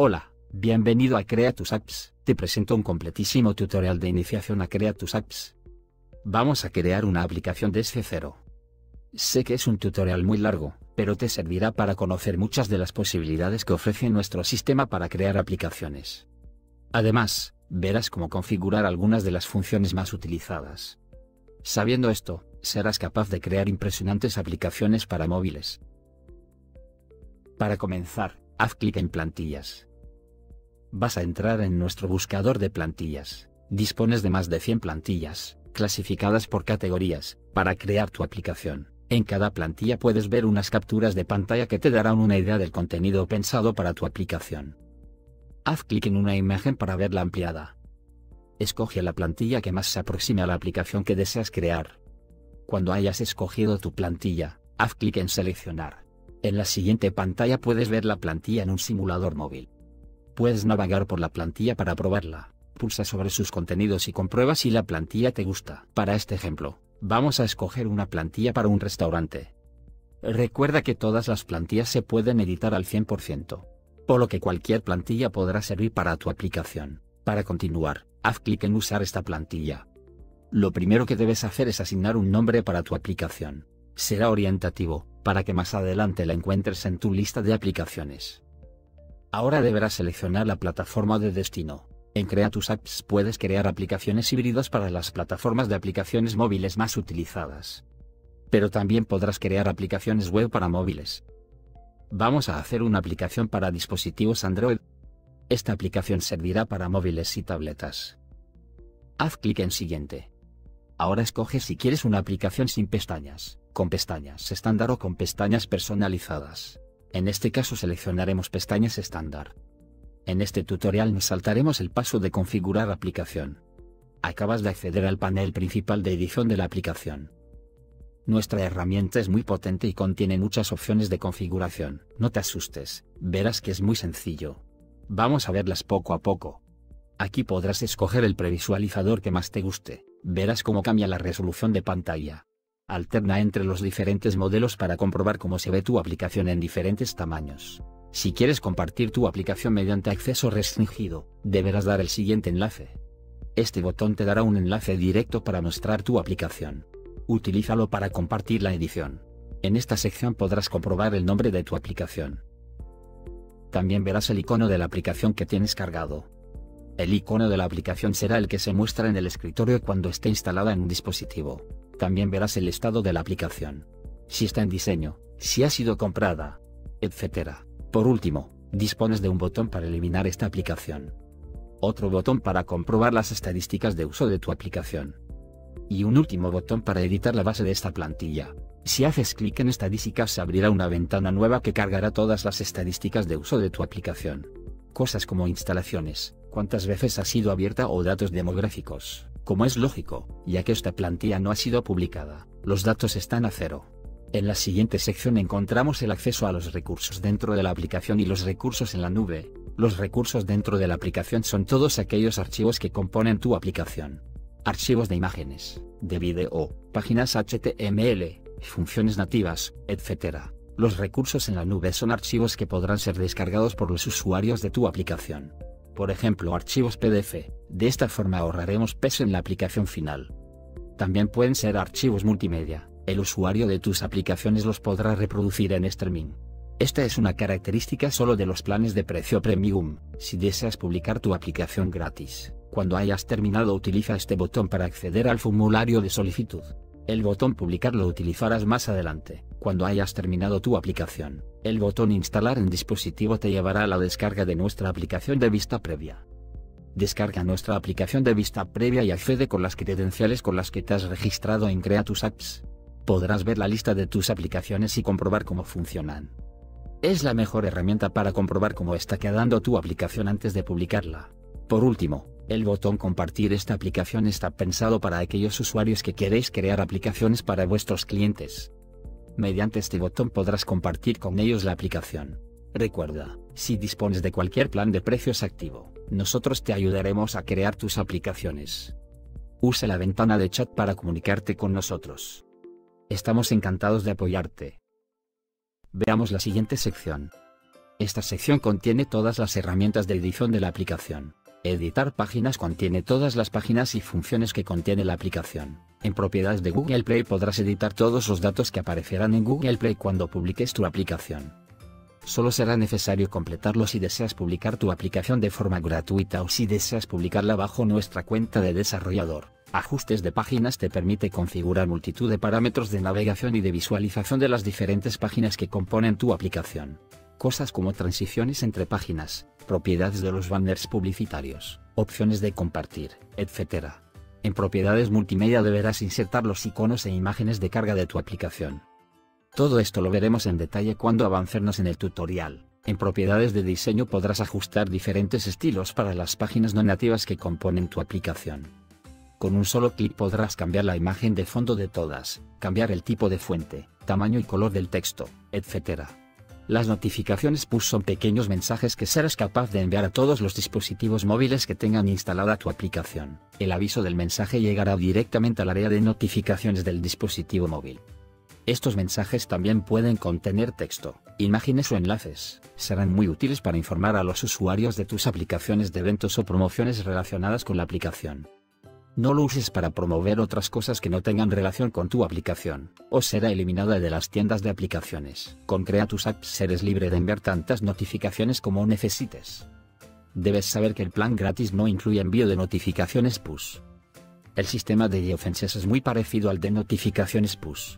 Hola, bienvenido a Crea tus apps. Te presento un completísimo tutorial de iniciación a Crea tus apps. Vamos a crear una aplicación desde cero. Sé que es un tutorial muy largo, pero te servirá para conocer muchas de las posibilidades que ofrece nuestro sistema para crear aplicaciones. Además, verás cómo configurar algunas de las funciones más utilizadas. Sabiendo esto, serás capaz de crear impresionantes aplicaciones para móviles. Para comenzar, haz clic en plantillas vas a entrar en nuestro buscador de plantillas. Dispones de más de 100 plantillas, clasificadas por categorías, para crear tu aplicación. En cada plantilla puedes ver unas capturas de pantalla que te darán una idea del contenido pensado para tu aplicación. Haz clic en una imagen para verla ampliada. Escoge la plantilla que más se aproxime a la aplicación que deseas crear. Cuando hayas escogido tu plantilla, haz clic en seleccionar. En la siguiente pantalla puedes ver la plantilla en un simulador móvil. Puedes navegar por la plantilla para probarla. Pulsa sobre sus contenidos y comprueba si la plantilla te gusta. Para este ejemplo, vamos a escoger una plantilla para un restaurante. Recuerda que todas las plantillas se pueden editar al 100%, por lo que cualquier plantilla podrá servir para tu aplicación. Para continuar, haz clic en usar esta plantilla. Lo primero que debes hacer es asignar un nombre para tu aplicación. Será orientativo, para que más adelante la encuentres en tu lista de aplicaciones. Ahora deberás seleccionar la plataforma de destino. En Crea tus apps puedes crear aplicaciones híbridas para las plataformas de aplicaciones móviles más utilizadas. Pero también podrás crear aplicaciones web para móviles. Vamos a hacer una aplicación para dispositivos Android. Esta aplicación servirá para móviles y tabletas. Haz clic en Siguiente. Ahora escoge si quieres una aplicación sin pestañas, con pestañas estándar o con pestañas personalizadas. En este caso seleccionaremos pestañas estándar. En este tutorial nos saltaremos el paso de configurar aplicación. Acabas de acceder al panel principal de edición de la aplicación. Nuestra herramienta es muy potente y contiene muchas opciones de configuración. No te asustes, verás que es muy sencillo. Vamos a verlas poco a poco. Aquí podrás escoger el previsualizador que más te guste. Verás cómo cambia la resolución de pantalla. Alterna entre los diferentes modelos para comprobar cómo se ve tu aplicación en diferentes tamaños. Si quieres compartir tu aplicación mediante acceso restringido, deberás dar el siguiente enlace. Este botón te dará un enlace directo para mostrar tu aplicación. Utilízalo para compartir la edición. En esta sección podrás comprobar el nombre de tu aplicación. También verás el icono de la aplicación que tienes cargado. El icono de la aplicación será el que se muestra en el escritorio cuando esté instalada en un dispositivo. También verás el estado de la aplicación. Si está en diseño, si ha sido comprada, etc. Por último, dispones de un botón para eliminar esta aplicación. Otro botón para comprobar las estadísticas de uso de tu aplicación. Y un último botón para editar la base de esta plantilla. Si haces clic en estadísticas se abrirá una ventana nueva que cargará todas las estadísticas de uso de tu aplicación. Cosas como instalaciones, cuántas veces ha sido abierta o datos demográficos. Como es lógico, ya que esta plantilla no ha sido publicada, los datos están a cero. En la siguiente sección encontramos el acceso a los recursos dentro de la aplicación y los recursos en la nube. Los recursos dentro de la aplicación son todos aquellos archivos que componen tu aplicación. Archivos de imágenes, de video, páginas HTML, funciones nativas, etc. Los recursos en la nube son archivos que podrán ser descargados por los usuarios de tu aplicación por ejemplo archivos PDF, de esta forma ahorraremos peso en la aplicación final. También pueden ser archivos multimedia, el usuario de tus aplicaciones los podrá reproducir en streaming. Esta es una característica solo de los planes de precio premium, si deseas publicar tu aplicación gratis. Cuando hayas terminado utiliza este botón para acceder al formulario de solicitud. El botón publicar lo utilizarás más adelante, cuando hayas terminado tu aplicación. El botón instalar en dispositivo te llevará a la descarga de nuestra aplicación de vista previa. Descarga nuestra aplicación de vista previa y accede con las credenciales con las que te has registrado en Crea tus apps. Podrás ver la lista de tus aplicaciones y comprobar cómo funcionan. Es la mejor herramienta para comprobar cómo está quedando tu aplicación antes de publicarla. Por último, el botón compartir esta aplicación está pensado para aquellos usuarios que queréis crear aplicaciones para vuestros clientes. Mediante este botón podrás compartir con ellos la aplicación. Recuerda, si dispones de cualquier plan de precios activo, nosotros te ayudaremos a crear tus aplicaciones. Usa la ventana de chat para comunicarte con nosotros. Estamos encantados de apoyarte. Veamos la siguiente sección. Esta sección contiene todas las herramientas de edición de la aplicación. Editar páginas contiene todas las páginas y funciones que contiene la aplicación. En propiedades de Google Play podrás editar todos los datos que aparecerán en Google Play cuando publiques tu aplicación. Solo será necesario completarlo si deseas publicar tu aplicación de forma gratuita o si deseas publicarla bajo nuestra cuenta de desarrollador. Ajustes de páginas te permite configurar multitud de parámetros de navegación y de visualización de las diferentes páginas que componen tu aplicación cosas como transiciones entre páginas, propiedades de los banners publicitarios, opciones de compartir, etc. En propiedades multimedia deberás insertar los iconos e imágenes de carga de tu aplicación. Todo esto lo veremos en detalle cuando avancemos en el tutorial. En propiedades de diseño podrás ajustar diferentes estilos para las páginas no nativas que componen tu aplicación. Con un solo clic podrás cambiar la imagen de fondo de todas, cambiar el tipo de fuente, tamaño y color del texto, etc. Las notificaciones push son pequeños mensajes que serás capaz de enviar a todos los dispositivos móviles que tengan instalada tu aplicación. El aviso del mensaje llegará directamente al área de notificaciones del dispositivo móvil. Estos mensajes también pueden contener texto, imágenes o enlaces. Serán muy útiles para informar a los usuarios de tus aplicaciones de eventos o promociones relacionadas con la aplicación. No lo uses para promover otras cosas que no tengan relación con tu aplicación, o será eliminada de las tiendas de aplicaciones. Con Crea tus apps eres libre de enviar tantas notificaciones como necesites. Debes saber que el plan gratis no incluye envío de notificaciones push. El sistema de geofences es muy parecido al de notificaciones push.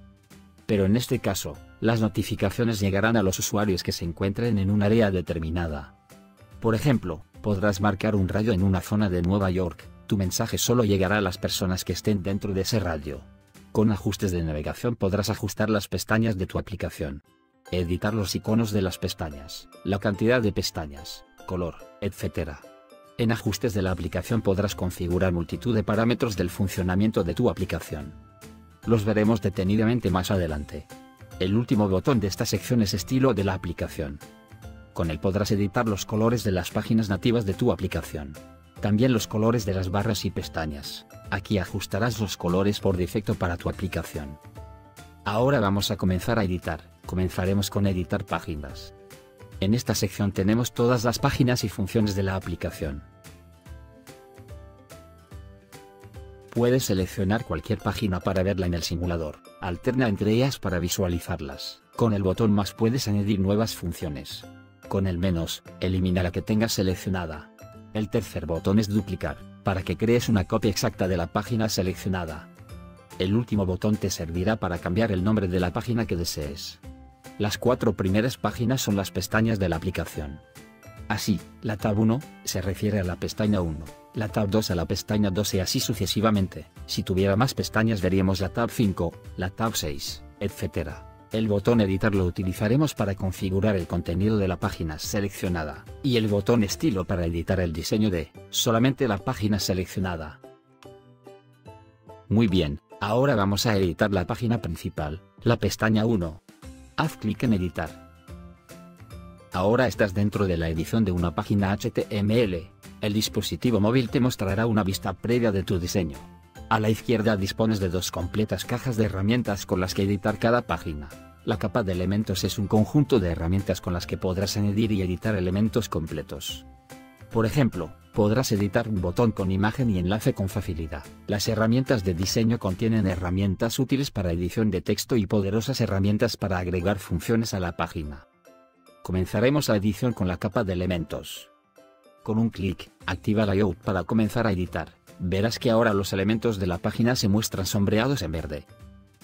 Pero en este caso, las notificaciones llegarán a los usuarios que se encuentren en un área determinada. Por ejemplo, podrás marcar un rayo en una zona de Nueva York, tu mensaje solo llegará a las personas que estén dentro de ese radio. Con ajustes de navegación podrás ajustar las pestañas de tu aplicación. Editar los iconos de las pestañas, la cantidad de pestañas, color, etc. En ajustes de la aplicación podrás configurar multitud de parámetros del funcionamiento de tu aplicación. Los veremos detenidamente más adelante. El último botón de esta sección es estilo de la aplicación. Con él podrás editar los colores de las páginas nativas de tu aplicación. También los colores de las barras y pestañas. Aquí ajustarás los colores por defecto para tu aplicación. Ahora vamos a comenzar a editar. Comenzaremos con editar páginas. En esta sección tenemos todas las páginas y funciones de la aplicación. Puedes seleccionar cualquier página para verla en el simulador, alterna entre ellas para visualizarlas. Con el botón más puedes añadir nuevas funciones. Con el menos, elimina la que tengas seleccionada. El tercer botón es duplicar, para que crees una copia exacta de la página seleccionada. El último botón te servirá para cambiar el nombre de la página que desees. Las cuatro primeras páginas son las pestañas de la aplicación. Así, la tab 1, se refiere a la pestaña 1, la tab 2 a la pestaña 2 y así sucesivamente. Si tuviera más pestañas veríamos la tab 5, la tab 6, etc. El botón editar lo utilizaremos para configurar el contenido de la página seleccionada, y el botón estilo para editar el diseño de, solamente la página seleccionada. Muy bien, ahora vamos a editar la página principal, la pestaña 1. Haz clic en editar. Ahora estás dentro de la edición de una página HTML. El dispositivo móvil te mostrará una vista previa de tu diseño. A la izquierda dispones de dos completas cajas de herramientas con las que editar cada página. La capa de elementos es un conjunto de herramientas con las que podrás añadir y editar elementos completos. Por ejemplo, podrás editar un botón con imagen y enlace con facilidad. Las herramientas de diseño contienen herramientas útiles para edición de texto y poderosas herramientas para agregar funciones a la página. Comenzaremos la edición con la capa de elementos. Con un clic, activa Layout para comenzar a editar verás que ahora los elementos de la página se muestran sombreados en verde.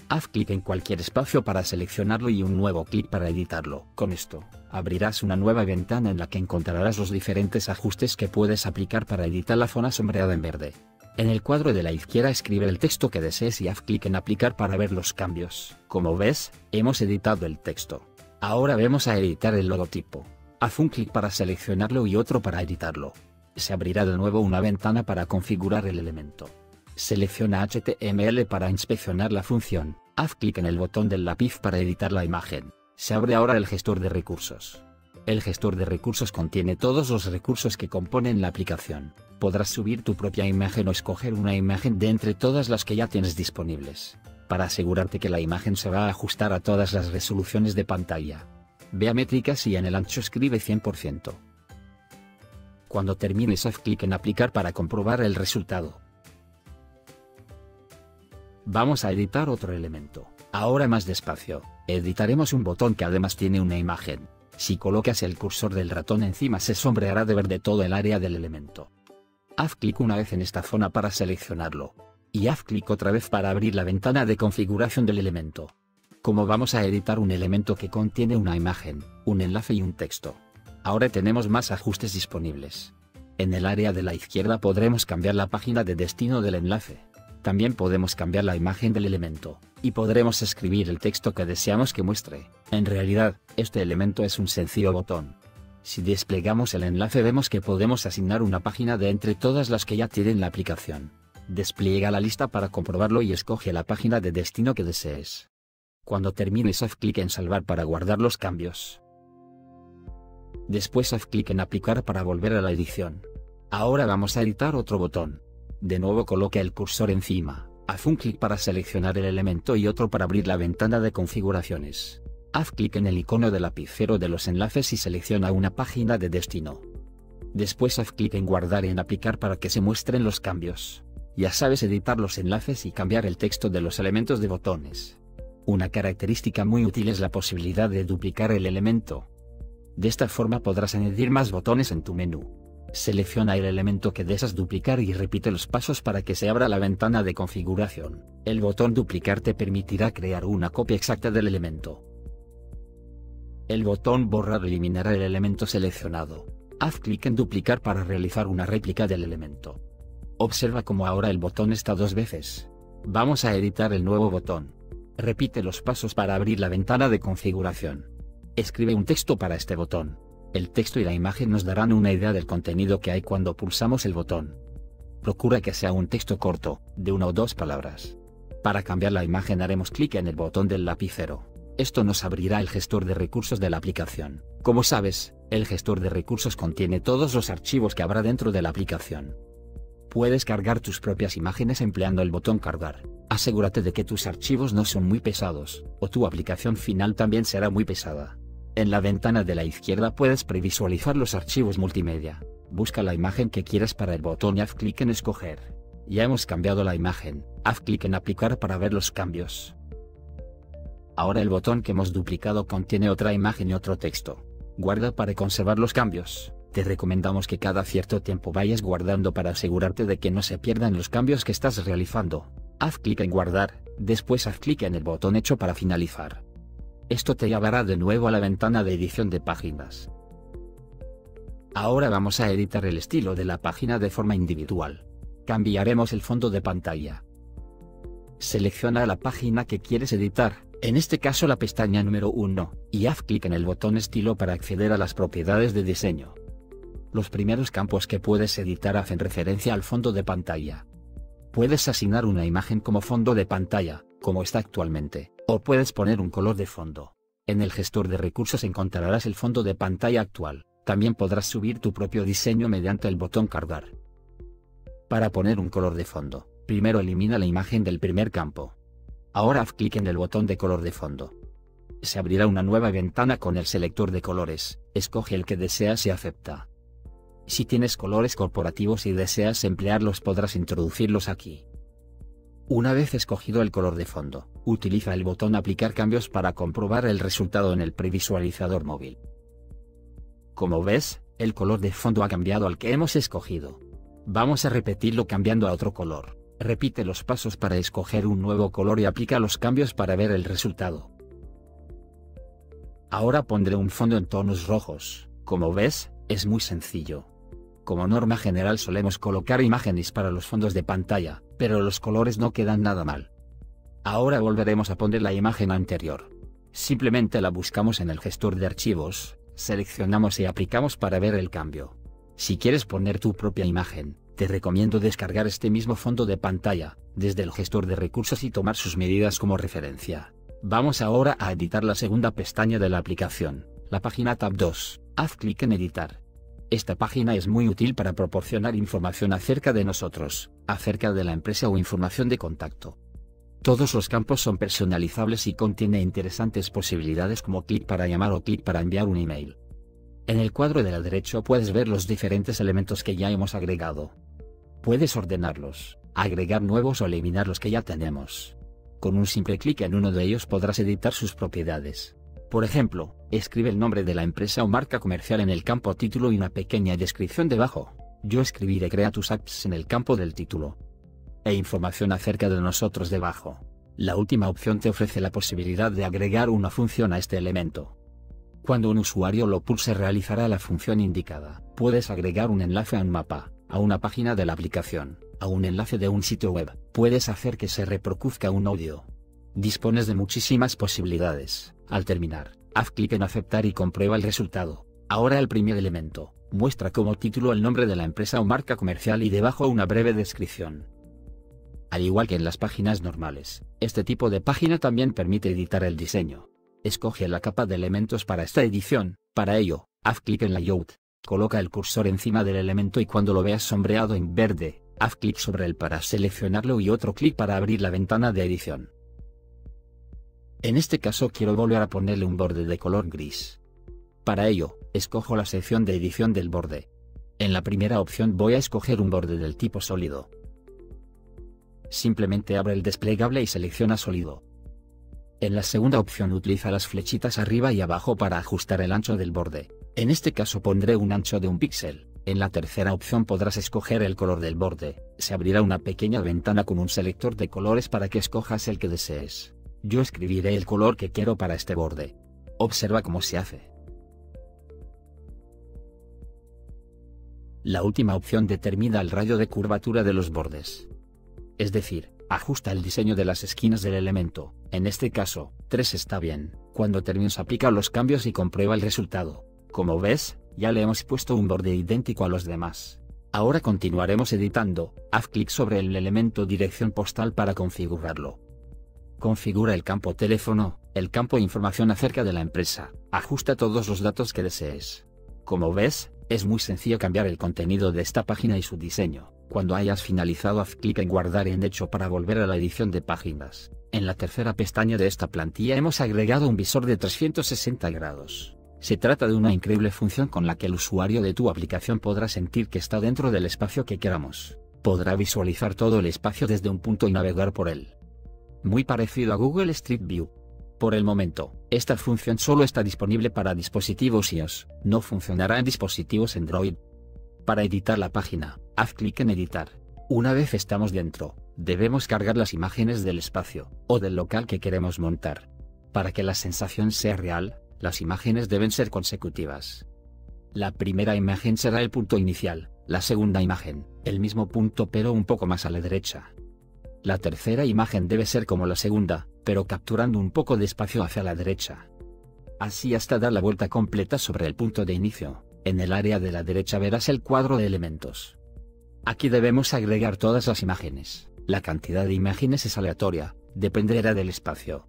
Haz clic en cualquier espacio para seleccionarlo y un nuevo clic para editarlo. Con esto, abrirás una nueva ventana en la que encontrarás los diferentes ajustes que puedes aplicar para editar la zona sombreada en verde. En el cuadro de la izquierda escribe el texto que desees y haz clic en aplicar para ver los cambios. Como ves, hemos editado el texto. Ahora vemos a editar el logotipo. Haz un clic para seleccionarlo y otro para editarlo se abrirá de nuevo una ventana para configurar el elemento. Selecciona HTML para inspeccionar la función, haz clic en el botón del lápiz para editar la imagen. Se abre ahora el gestor de recursos. El gestor de recursos contiene todos los recursos que componen la aplicación. Podrás subir tu propia imagen o escoger una imagen de entre todas las que ya tienes disponibles. Para asegurarte que la imagen se va a ajustar a todas las resoluciones de pantalla. ve a métricas y en el ancho escribe 100%. Cuando termines haz clic en aplicar para comprobar el resultado. Vamos a editar otro elemento. Ahora más despacio, editaremos un botón que además tiene una imagen. Si colocas el cursor del ratón encima se sombreará de verde todo el área del elemento. Haz clic una vez en esta zona para seleccionarlo. Y haz clic otra vez para abrir la ventana de configuración del elemento. Como vamos a editar un elemento que contiene una imagen, un enlace y un texto. Ahora tenemos más ajustes disponibles. En el área de la izquierda podremos cambiar la página de destino del enlace. También podemos cambiar la imagen del elemento, y podremos escribir el texto que deseamos que muestre. En realidad, este elemento es un sencillo botón. Si desplegamos el enlace vemos que podemos asignar una página de entre todas las que ya tienen la aplicación. Despliega la lista para comprobarlo y escoge la página de destino que desees. Cuando termines haz clic en salvar para guardar los cambios. Después haz clic en aplicar para volver a la edición. Ahora vamos a editar otro botón. De nuevo coloca el cursor encima, haz un clic para seleccionar el elemento y otro para abrir la ventana de configuraciones. Haz clic en el icono del lapicero de los enlaces y selecciona una página de destino. Después haz clic en guardar y en aplicar para que se muestren los cambios. Ya sabes editar los enlaces y cambiar el texto de los elementos de botones. Una característica muy útil es la posibilidad de duplicar el elemento. De esta forma podrás añadir más botones en tu menú. Selecciona el elemento que deseas duplicar y repite los pasos para que se abra la ventana de configuración. El botón duplicar te permitirá crear una copia exacta del elemento. El botón borrar eliminará el elemento seleccionado. Haz clic en duplicar para realizar una réplica del elemento. Observa cómo ahora el botón está dos veces. Vamos a editar el nuevo botón. Repite los pasos para abrir la ventana de configuración. Escribe un texto para este botón. El texto y la imagen nos darán una idea del contenido que hay cuando pulsamos el botón. Procura que sea un texto corto, de una o dos palabras. Para cambiar la imagen haremos clic en el botón del lapicero. Esto nos abrirá el gestor de recursos de la aplicación. Como sabes, el gestor de recursos contiene todos los archivos que habrá dentro de la aplicación. Puedes cargar tus propias imágenes empleando el botón cargar. Asegúrate de que tus archivos no son muy pesados, o tu aplicación final también será muy pesada. En la ventana de la izquierda puedes previsualizar los archivos multimedia. Busca la imagen que quieras para el botón y haz clic en escoger. Ya hemos cambiado la imagen, haz clic en aplicar para ver los cambios. Ahora el botón que hemos duplicado contiene otra imagen y otro texto. Guarda para conservar los cambios. Te recomendamos que cada cierto tiempo vayas guardando para asegurarte de que no se pierdan los cambios que estás realizando. Haz clic en guardar, después haz clic en el botón hecho para finalizar. Esto te llevará de nuevo a la ventana de edición de páginas. Ahora vamos a editar el estilo de la página de forma individual. Cambiaremos el fondo de pantalla. Selecciona la página que quieres editar, en este caso la pestaña número 1, y haz clic en el botón estilo para acceder a las propiedades de diseño. Los primeros campos que puedes editar hacen referencia al fondo de pantalla. Puedes asignar una imagen como fondo de pantalla, como está actualmente. O puedes poner un color de fondo. En el gestor de recursos encontrarás el fondo de pantalla actual. También podrás subir tu propio diseño mediante el botón cargar. Para poner un color de fondo, primero elimina la imagen del primer campo. Ahora haz clic en el botón de color de fondo. Se abrirá una nueva ventana con el selector de colores, escoge el que deseas y acepta. Si tienes colores corporativos y deseas emplearlos podrás introducirlos aquí. Una vez escogido el color de fondo, utiliza el botón Aplicar cambios para comprobar el resultado en el previsualizador móvil. Como ves, el color de fondo ha cambiado al que hemos escogido. Vamos a repetirlo cambiando a otro color. Repite los pasos para escoger un nuevo color y aplica los cambios para ver el resultado. Ahora pondré un fondo en tonos rojos. Como ves, es muy sencillo. Como norma general solemos colocar imágenes para los fondos de pantalla, pero los colores no quedan nada mal. Ahora volveremos a poner la imagen anterior. Simplemente la buscamos en el gestor de archivos, seleccionamos y aplicamos para ver el cambio. Si quieres poner tu propia imagen, te recomiendo descargar este mismo fondo de pantalla, desde el gestor de recursos y tomar sus medidas como referencia. Vamos ahora a editar la segunda pestaña de la aplicación, la página Tab 2. Haz clic en Editar. Esta página es muy útil para proporcionar información acerca de nosotros, acerca de la empresa o información de contacto. Todos los campos son personalizables y contiene interesantes posibilidades como clic para llamar o clic para enviar un email. En el cuadro de la derecha puedes ver los diferentes elementos que ya hemos agregado. Puedes ordenarlos, agregar nuevos o eliminar los que ya tenemos. Con un simple clic en uno de ellos podrás editar sus propiedades. Por ejemplo, escribe el nombre de la empresa o marca comercial en el campo título y una pequeña descripción debajo. Yo escribiré Crea tus apps en el campo del título. E información acerca de nosotros debajo. La última opción te ofrece la posibilidad de agregar una función a este elemento. Cuando un usuario lo pulse realizará la función indicada. Puedes agregar un enlace a un mapa, a una página de la aplicación, a un enlace de un sitio web. Puedes hacer que se reproduzca un audio. Dispones de muchísimas posibilidades. Al terminar, haz clic en aceptar y comprueba el resultado. Ahora el primer elemento, muestra como título el nombre de la empresa o marca comercial y debajo una breve descripción. Al igual que en las páginas normales, este tipo de página también permite editar el diseño. Escoge la capa de elementos para esta edición, para ello, haz clic en Layout, coloca el cursor encima del elemento y cuando lo veas sombreado en verde, haz clic sobre él para seleccionarlo y otro clic para abrir la ventana de edición. En este caso quiero volver a ponerle un borde de color gris. Para ello, escojo la sección de edición del borde. En la primera opción voy a escoger un borde del tipo sólido. Simplemente abre el desplegable y selecciona sólido. En la segunda opción utiliza las flechitas arriba y abajo para ajustar el ancho del borde. En este caso pondré un ancho de un píxel. En la tercera opción podrás escoger el color del borde. Se abrirá una pequeña ventana con un selector de colores para que escojas el que desees. Yo escribiré el color que quiero para este borde. Observa cómo se hace. La última opción determina el radio de curvatura de los bordes. Es decir, ajusta el diseño de las esquinas del elemento, en este caso, 3 está bien. Cuando termines aplica los cambios y comprueba el resultado. Como ves, ya le hemos puesto un borde idéntico a los demás. Ahora continuaremos editando, haz clic sobre el elemento dirección postal para configurarlo. Configura el campo teléfono, el campo información acerca de la empresa, ajusta todos los datos que desees. Como ves, es muy sencillo cambiar el contenido de esta página y su diseño. Cuando hayas finalizado haz clic en guardar en hecho para volver a la edición de páginas. En la tercera pestaña de esta plantilla hemos agregado un visor de 360 grados. Se trata de una increíble función con la que el usuario de tu aplicación podrá sentir que está dentro del espacio que queramos. Podrá visualizar todo el espacio desde un punto y navegar por él muy parecido a Google Street View. Por el momento, esta función solo está disponible para dispositivos iOS, no funcionará en dispositivos Android. Para editar la página, haz clic en Editar. Una vez estamos dentro, debemos cargar las imágenes del espacio, o del local que queremos montar. Para que la sensación sea real, las imágenes deben ser consecutivas. La primera imagen será el punto inicial, la segunda imagen, el mismo punto pero un poco más a la derecha, la tercera imagen debe ser como la segunda, pero capturando un poco de espacio hacia la derecha. Así hasta dar la vuelta completa sobre el punto de inicio. En el área de la derecha verás el cuadro de elementos. Aquí debemos agregar todas las imágenes. La cantidad de imágenes es aleatoria, dependerá del espacio.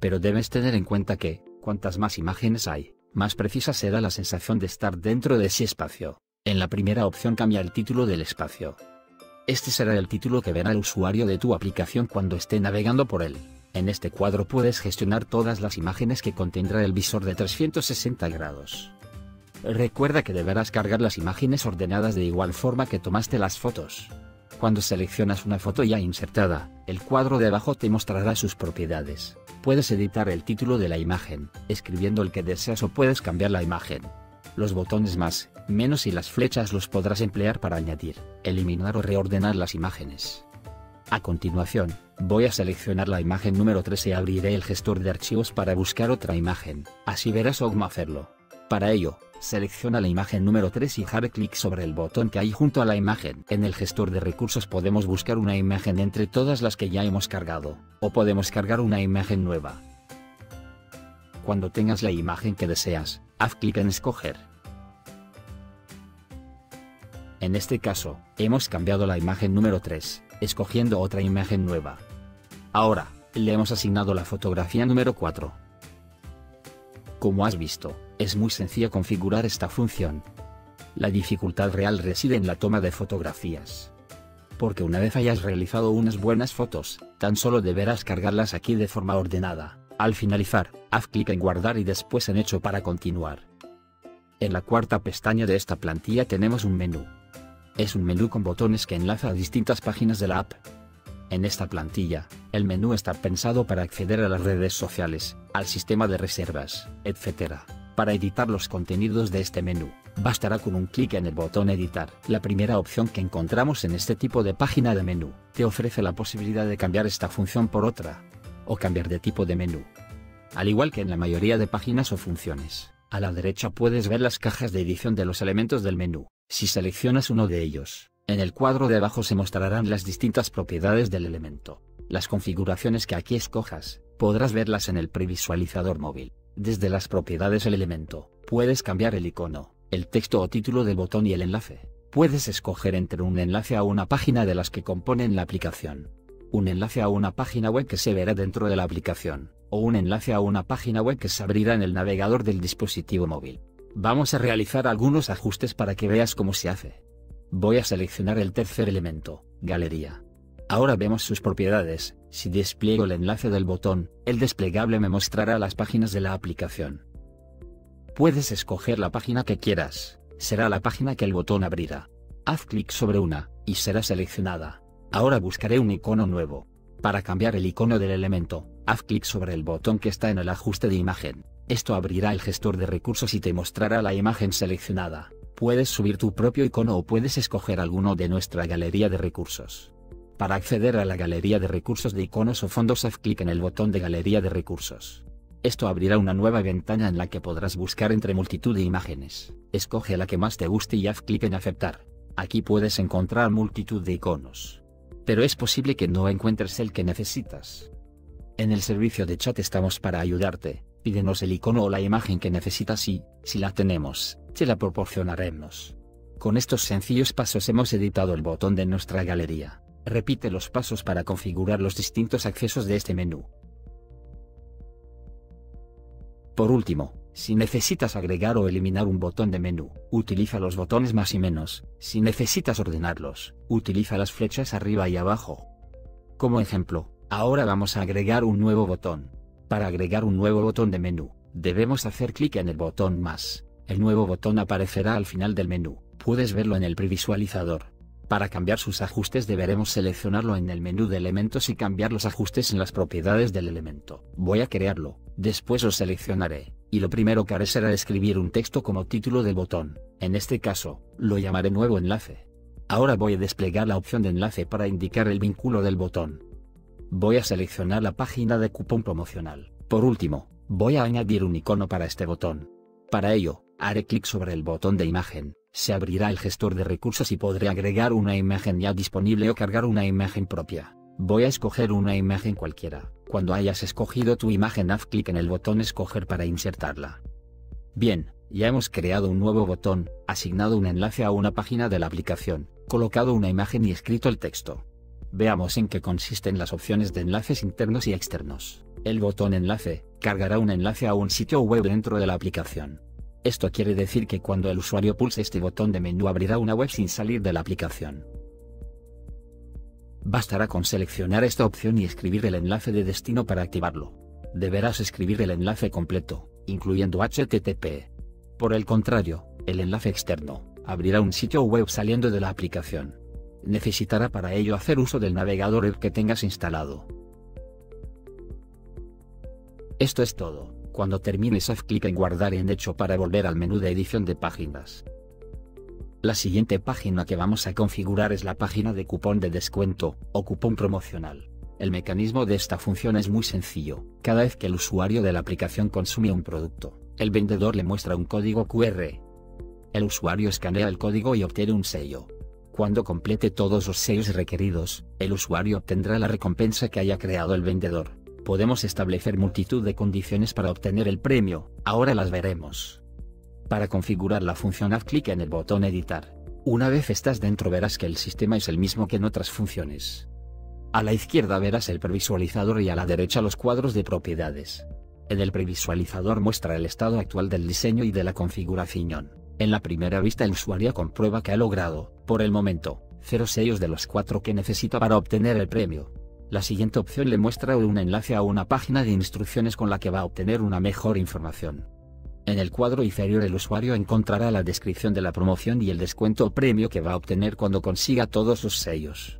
Pero debes tener en cuenta que, cuantas más imágenes hay, más precisa será la sensación de estar dentro de ese espacio. En la primera opción cambia el título del espacio. Este será el título que verá el usuario de tu aplicación cuando esté navegando por él. En este cuadro puedes gestionar todas las imágenes que contendrá el visor de 360 grados. Recuerda que deberás cargar las imágenes ordenadas de igual forma que tomaste las fotos. Cuando seleccionas una foto ya insertada, el cuadro de abajo te mostrará sus propiedades. Puedes editar el título de la imagen, escribiendo el que deseas o puedes cambiar la imagen. Los botones más, menos y las flechas los podrás emplear para añadir, eliminar o reordenar las imágenes. A continuación, voy a seleccionar la imagen número 3 y abriré el gestor de archivos para buscar otra imagen, así verás cómo hacerlo. Para ello, selecciona la imagen número 3 y haz clic sobre el botón que hay junto a la imagen. En el gestor de recursos podemos buscar una imagen entre todas las que ya hemos cargado, o podemos cargar una imagen nueva. Cuando tengas la imagen que deseas, haz clic en escoger en este caso, hemos cambiado la imagen número 3, escogiendo otra imagen nueva. Ahora, le hemos asignado la fotografía número 4. Como has visto, es muy sencillo configurar esta función. La dificultad real reside en la toma de fotografías. porque una vez hayas realizado unas buenas fotos, tan solo deberás cargarlas aquí de forma ordenada. Al finalizar, haz clic en guardar y después en hecho para continuar. En la cuarta pestaña de esta plantilla tenemos un menú. Es un menú con botones que enlaza a distintas páginas de la app. En esta plantilla, el menú está pensado para acceder a las redes sociales, al sistema de reservas, etc. Para editar los contenidos de este menú, bastará con un clic en el botón editar. La primera opción que encontramos en este tipo de página de menú, te ofrece la posibilidad de cambiar esta función por otra, o cambiar de tipo de menú. Al igual que en la mayoría de páginas o funciones, a la derecha puedes ver las cajas de edición de los elementos del menú. Si seleccionas uno de ellos, en el cuadro de abajo se mostrarán las distintas propiedades del elemento. Las configuraciones que aquí escojas, podrás verlas en el previsualizador móvil. Desde las propiedades del elemento, puedes cambiar el icono, el texto o título del botón y el enlace. Puedes escoger entre un enlace a una página de las que componen la aplicación, un enlace a una página web que se verá dentro de la aplicación, o un enlace a una página web que se abrirá en el navegador del dispositivo móvil. Vamos a realizar algunos ajustes para que veas cómo se hace. Voy a seleccionar el tercer elemento, Galería. Ahora vemos sus propiedades, si despliego el enlace del botón, el desplegable me mostrará las páginas de la aplicación. Puedes escoger la página que quieras, será la página que el botón abrirá. Haz clic sobre una, y será seleccionada. Ahora buscaré un icono nuevo. Para cambiar el icono del elemento, haz clic sobre el botón que está en el ajuste de imagen. Esto abrirá el gestor de recursos y te mostrará la imagen seleccionada. Puedes subir tu propio icono o puedes escoger alguno de nuestra galería de recursos. Para acceder a la galería de recursos de iconos o fondos haz clic en el botón de galería de recursos. Esto abrirá una nueva ventana en la que podrás buscar entre multitud de imágenes. Escoge la que más te guste y haz clic en aceptar. Aquí puedes encontrar multitud de iconos. Pero es posible que no encuentres el que necesitas. En el servicio de chat estamos para ayudarte. Pídenos el icono o la imagen que necesitas y, si la tenemos, te la proporcionaremos. Con estos sencillos pasos hemos editado el botón de nuestra galería. Repite los pasos para configurar los distintos accesos de este menú. Por último, si necesitas agregar o eliminar un botón de menú, utiliza los botones más y menos. Si necesitas ordenarlos, utiliza las flechas arriba y abajo. Como ejemplo, ahora vamos a agregar un nuevo botón. Para agregar un nuevo botón de menú, debemos hacer clic en el botón más. El nuevo botón aparecerá al final del menú, puedes verlo en el previsualizador. Para cambiar sus ajustes deberemos seleccionarlo en el menú de elementos y cambiar los ajustes en las propiedades del elemento. Voy a crearlo, después lo seleccionaré, y lo primero que haré será escribir un texto como título del botón, en este caso, lo llamaré nuevo enlace. Ahora voy a desplegar la opción de enlace para indicar el vínculo del botón. Voy a seleccionar la página de cupón promocional. Por último, voy a añadir un icono para este botón. Para ello, haré clic sobre el botón de imagen, se abrirá el gestor de recursos y podré agregar una imagen ya disponible o cargar una imagen propia. Voy a escoger una imagen cualquiera. Cuando hayas escogido tu imagen haz clic en el botón escoger para insertarla. Bien, ya hemos creado un nuevo botón, asignado un enlace a una página de la aplicación, colocado una imagen y escrito el texto. Veamos en qué consisten las opciones de enlaces internos y externos. El botón enlace, cargará un enlace a un sitio web dentro de la aplicación. Esto quiere decir que cuando el usuario pulse este botón de menú abrirá una web sin salir de la aplicación. Bastará con seleccionar esta opción y escribir el enlace de destino para activarlo. Deberás escribir el enlace completo, incluyendo HTTP. Por el contrario, el enlace externo, abrirá un sitio web saliendo de la aplicación. Necesitará para ello hacer uso del navegador que tengas instalado. Esto es todo. Cuando termines haz clic en guardar en hecho para volver al menú de edición de páginas. La siguiente página que vamos a configurar es la página de cupón de descuento, o cupón promocional. El mecanismo de esta función es muy sencillo. Cada vez que el usuario de la aplicación consume un producto, el vendedor le muestra un código QR. El usuario escanea el código y obtiene un sello. Cuando complete todos los sellos requeridos, el usuario obtendrá la recompensa que haya creado el vendedor. Podemos establecer multitud de condiciones para obtener el premio, ahora las veremos. Para configurar la función haz clic en el botón editar. Una vez estás dentro verás que el sistema es el mismo que en otras funciones. A la izquierda verás el previsualizador y a la derecha los cuadros de propiedades. En el previsualizador muestra el estado actual del diseño y de la configuración. En la primera vista el usuario comprueba que ha logrado, por el momento, cero sellos de los cuatro que necesita para obtener el premio. La siguiente opción le muestra un enlace a una página de instrucciones con la que va a obtener una mejor información. En el cuadro inferior el usuario encontrará la descripción de la promoción y el descuento o premio que va a obtener cuando consiga todos los sellos.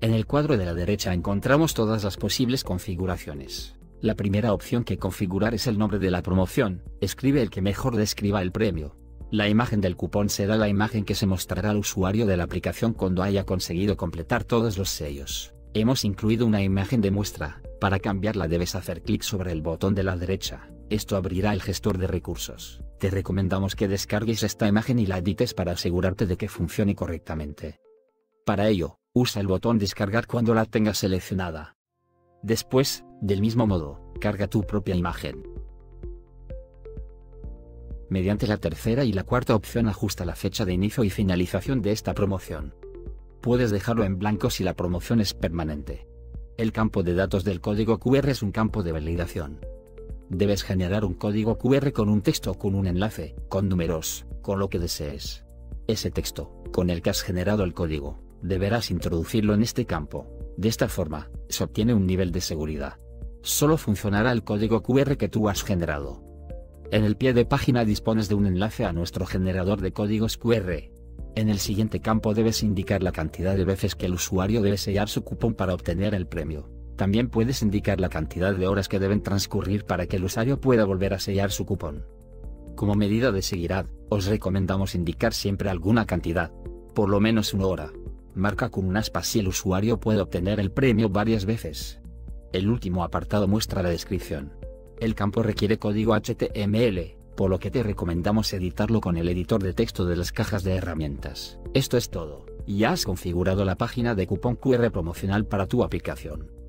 En el cuadro de la derecha encontramos todas las posibles configuraciones. La primera opción que configurar es el nombre de la promoción, escribe el que mejor describa el premio. La imagen del cupón será la imagen que se mostrará al usuario de la aplicación cuando haya conseguido completar todos los sellos. Hemos incluido una imagen de muestra, para cambiarla debes hacer clic sobre el botón de la derecha, esto abrirá el gestor de recursos. Te recomendamos que descargues esta imagen y la edites para asegurarte de que funcione correctamente. Para ello, usa el botón descargar cuando la tengas seleccionada. Después, del mismo modo, carga tu propia imagen. Mediante la tercera y la cuarta opción ajusta la fecha de inicio y finalización de esta promoción puedes dejarlo en blanco si la promoción es permanente. El campo de datos del código QR es un campo de validación. Debes generar un código QR con un texto o con un enlace, con números, con lo que desees. Ese texto, con el que has generado el código, deberás introducirlo en este campo. De esta forma, se obtiene un nivel de seguridad. Solo funcionará el código QR que tú has generado. En el pie de página dispones de un enlace a nuestro generador de códigos QR, en el siguiente campo debes indicar la cantidad de veces que el usuario debe sellar su cupón para obtener el premio. También puedes indicar la cantidad de horas que deben transcurrir para que el usuario pueda volver a sellar su cupón. Como medida de seguridad, os recomendamos indicar siempre alguna cantidad, por lo menos una hora. Marca con un aspa si el usuario puede obtener el premio varias veces. El último apartado muestra la descripción. El campo requiere código HTML, por lo que te recomendamos editarlo con el editor de texto de las cajas de herramientas. Esto es todo, ya has configurado la página de cupón QR promocional para tu aplicación.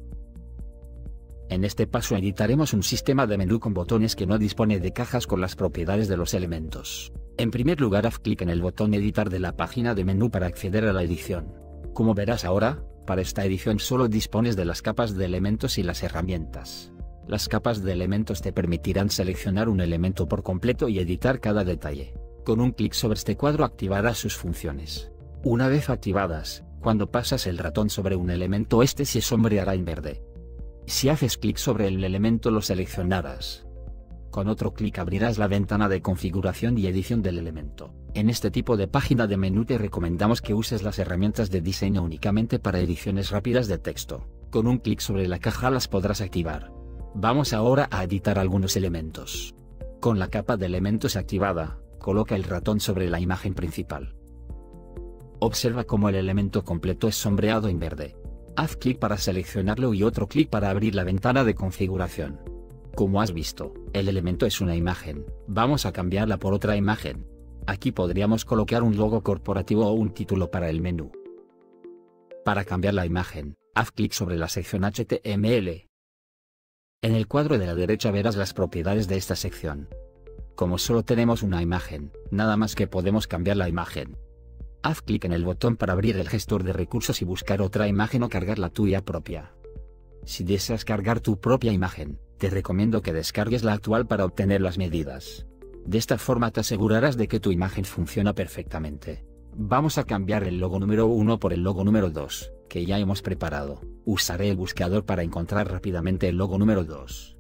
En este paso editaremos un sistema de menú con botones que no dispone de cajas con las propiedades de los elementos. En primer lugar haz clic en el botón editar de la página de menú para acceder a la edición. Como verás ahora, para esta edición solo dispones de las capas de elementos y las herramientas. Las capas de elementos te permitirán seleccionar un elemento por completo y editar cada detalle. Con un clic sobre este cuadro activarás sus funciones. Una vez activadas, cuando pasas el ratón sobre un elemento este se sombreará en verde. Si haces clic sobre el elemento lo seleccionarás. Con otro clic abrirás la ventana de configuración y edición del elemento. En este tipo de página de menú te recomendamos que uses las herramientas de diseño únicamente para ediciones rápidas de texto. Con un clic sobre la caja las podrás activar. Vamos ahora a editar algunos elementos. Con la capa de elementos activada, coloca el ratón sobre la imagen principal. Observa cómo el elemento completo es sombreado en verde. Haz clic para seleccionarlo y otro clic para abrir la ventana de configuración. Como has visto, el elemento es una imagen, vamos a cambiarla por otra imagen. Aquí podríamos colocar un logo corporativo o un título para el menú. Para cambiar la imagen, haz clic sobre la sección HTML, en el cuadro de la derecha verás las propiedades de esta sección. Como solo tenemos una imagen, nada más que podemos cambiar la imagen. Haz clic en el botón para abrir el gestor de recursos y buscar otra imagen o cargar la tuya propia. Si deseas cargar tu propia imagen, te recomiendo que descargues la actual para obtener las medidas. De esta forma te asegurarás de que tu imagen funciona perfectamente. Vamos a cambiar el logo número 1 por el logo número 2 que ya hemos preparado, usaré el buscador para encontrar rápidamente el logo número 2.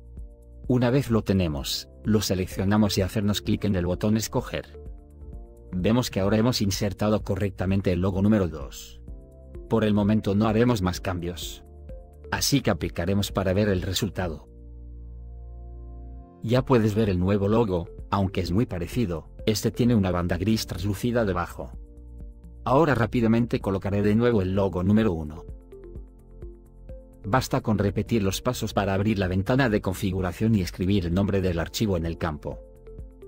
Una vez lo tenemos, lo seleccionamos y hacernos clic en el botón escoger. Vemos que ahora hemos insertado correctamente el logo número 2. Por el momento no haremos más cambios. Así que aplicaremos para ver el resultado. Ya puedes ver el nuevo logo, aunque es muy parecido, este tiene una banda gris translúcida debajo. Ahora rápidamente colocaré de nuevo el logo número 1. Basta con repetir los pasos para abrir la ventana de configuración y escribir el nombre del archivo en el campo.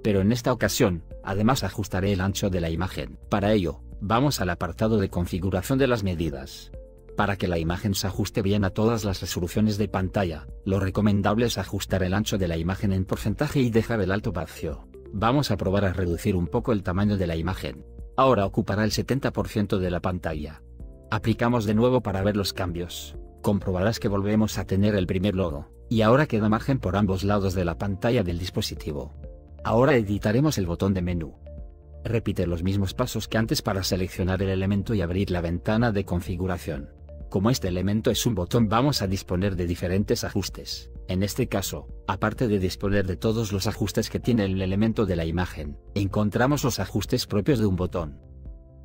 Pero en esta ocasión, además ajustaré el ancho de la imagen. Para ello, vamos al apartado de configuración de las medidas. Para que la imagen se ajuste bien a todas las resoluciones de pantalla, lo recomendable es ajustar el ancho de la imagen en porcentaje y dejar el alto vacío. Vamos a probar a reducir un poco el tamaño de la imagen. Ahora ocupará el 70% de la pantalla. Aplicamos de nuevo para ver los cambios. Comprobarás que volvemos a tener el primer logo, y ahora queda margen por ambos lados de la pantalla del dispositivo. Ahora editaremos el botón de menú. Repite los mismos pasos que antes para seleccionar el elemento y abrir la ventana de configuración. Como este elemento es un botón vamos a disponer de diferentes ajustes. En este caso, aparte de disponer de todos los ajustes que tiene el elemento de la imagen, encontramos los ajustes propios de un botón.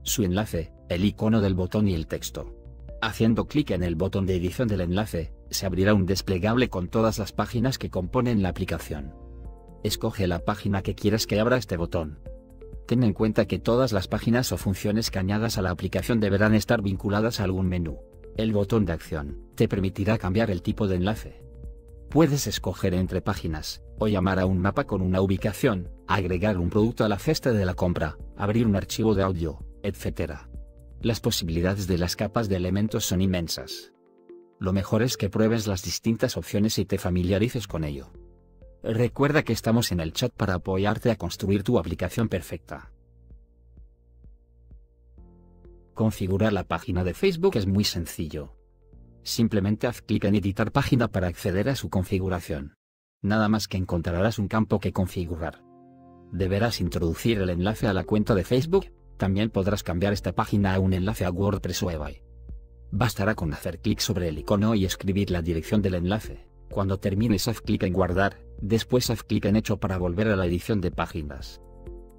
Su enlace, el icono del botón y el texto. Haciendo clic en el botón de edición del enlace, se abrirá un desplegable con todas las páginas que componen la aplicación. Escoge la página que quieras que abra este botón. Ten en cuenta que todas las páginas o funciones que añadas a la aplicación deberán estar vinculadas a algún menú. El botón de acción te permitirá cambiar el tipo de enlace. Puedes escoger entre páginas, o llamar a un mapa con una ubicación, agregar un producto a la cesta de la compra, abrir un archivo de audio, etc. Las posibilidades de las capas de elementos son inmensas. Lo mejor es que pruebes las distintas opciones y te familiarices con ello. Recuerda que estamos en el chat para apoyarte a construir tu aplicación perfecta. Configurar la página de Facebook es muy sencillo. Simplemente haz clic en editar página para acceder a su configuración. Nada más que encontrarás un campo que configurar. Deberás introducir el enlace a la cuenta de Facebook, también podrás cambiar esta página a un enlace a WordPress o eBay. Bastará con hacer clic sobre el icono y escribir la dirección del enlace. Cuando termines haz clic en guardar, después haz clic en hecho para volver a la edición de páginas.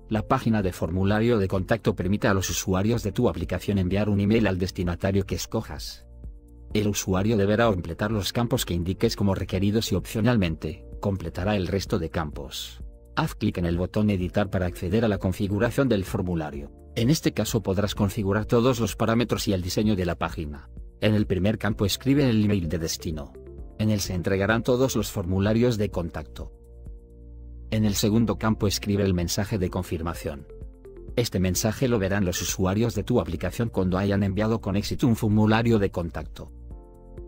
La página de formulario de contacto permite a los usuarios de tu aplicación enviar un email al destinatario que escojas. El usuario deberá completar los campos que indiques como requeridos y opcionalmente, completará el resto de campos. Haz clic en el botón editar para acceder a la configuración del formulario. En este caso podrás configurar todos los parámetros y el diseño de la página. En el primer campo escribe el email de destino. En él se entregarán todos los formularios de contacto. En el segundo campo escribe el mensaje de confirmación. Este mensaje lo verán los usuarios de tu aplicación cuando hayan enviado con éxito un formulario de contacto.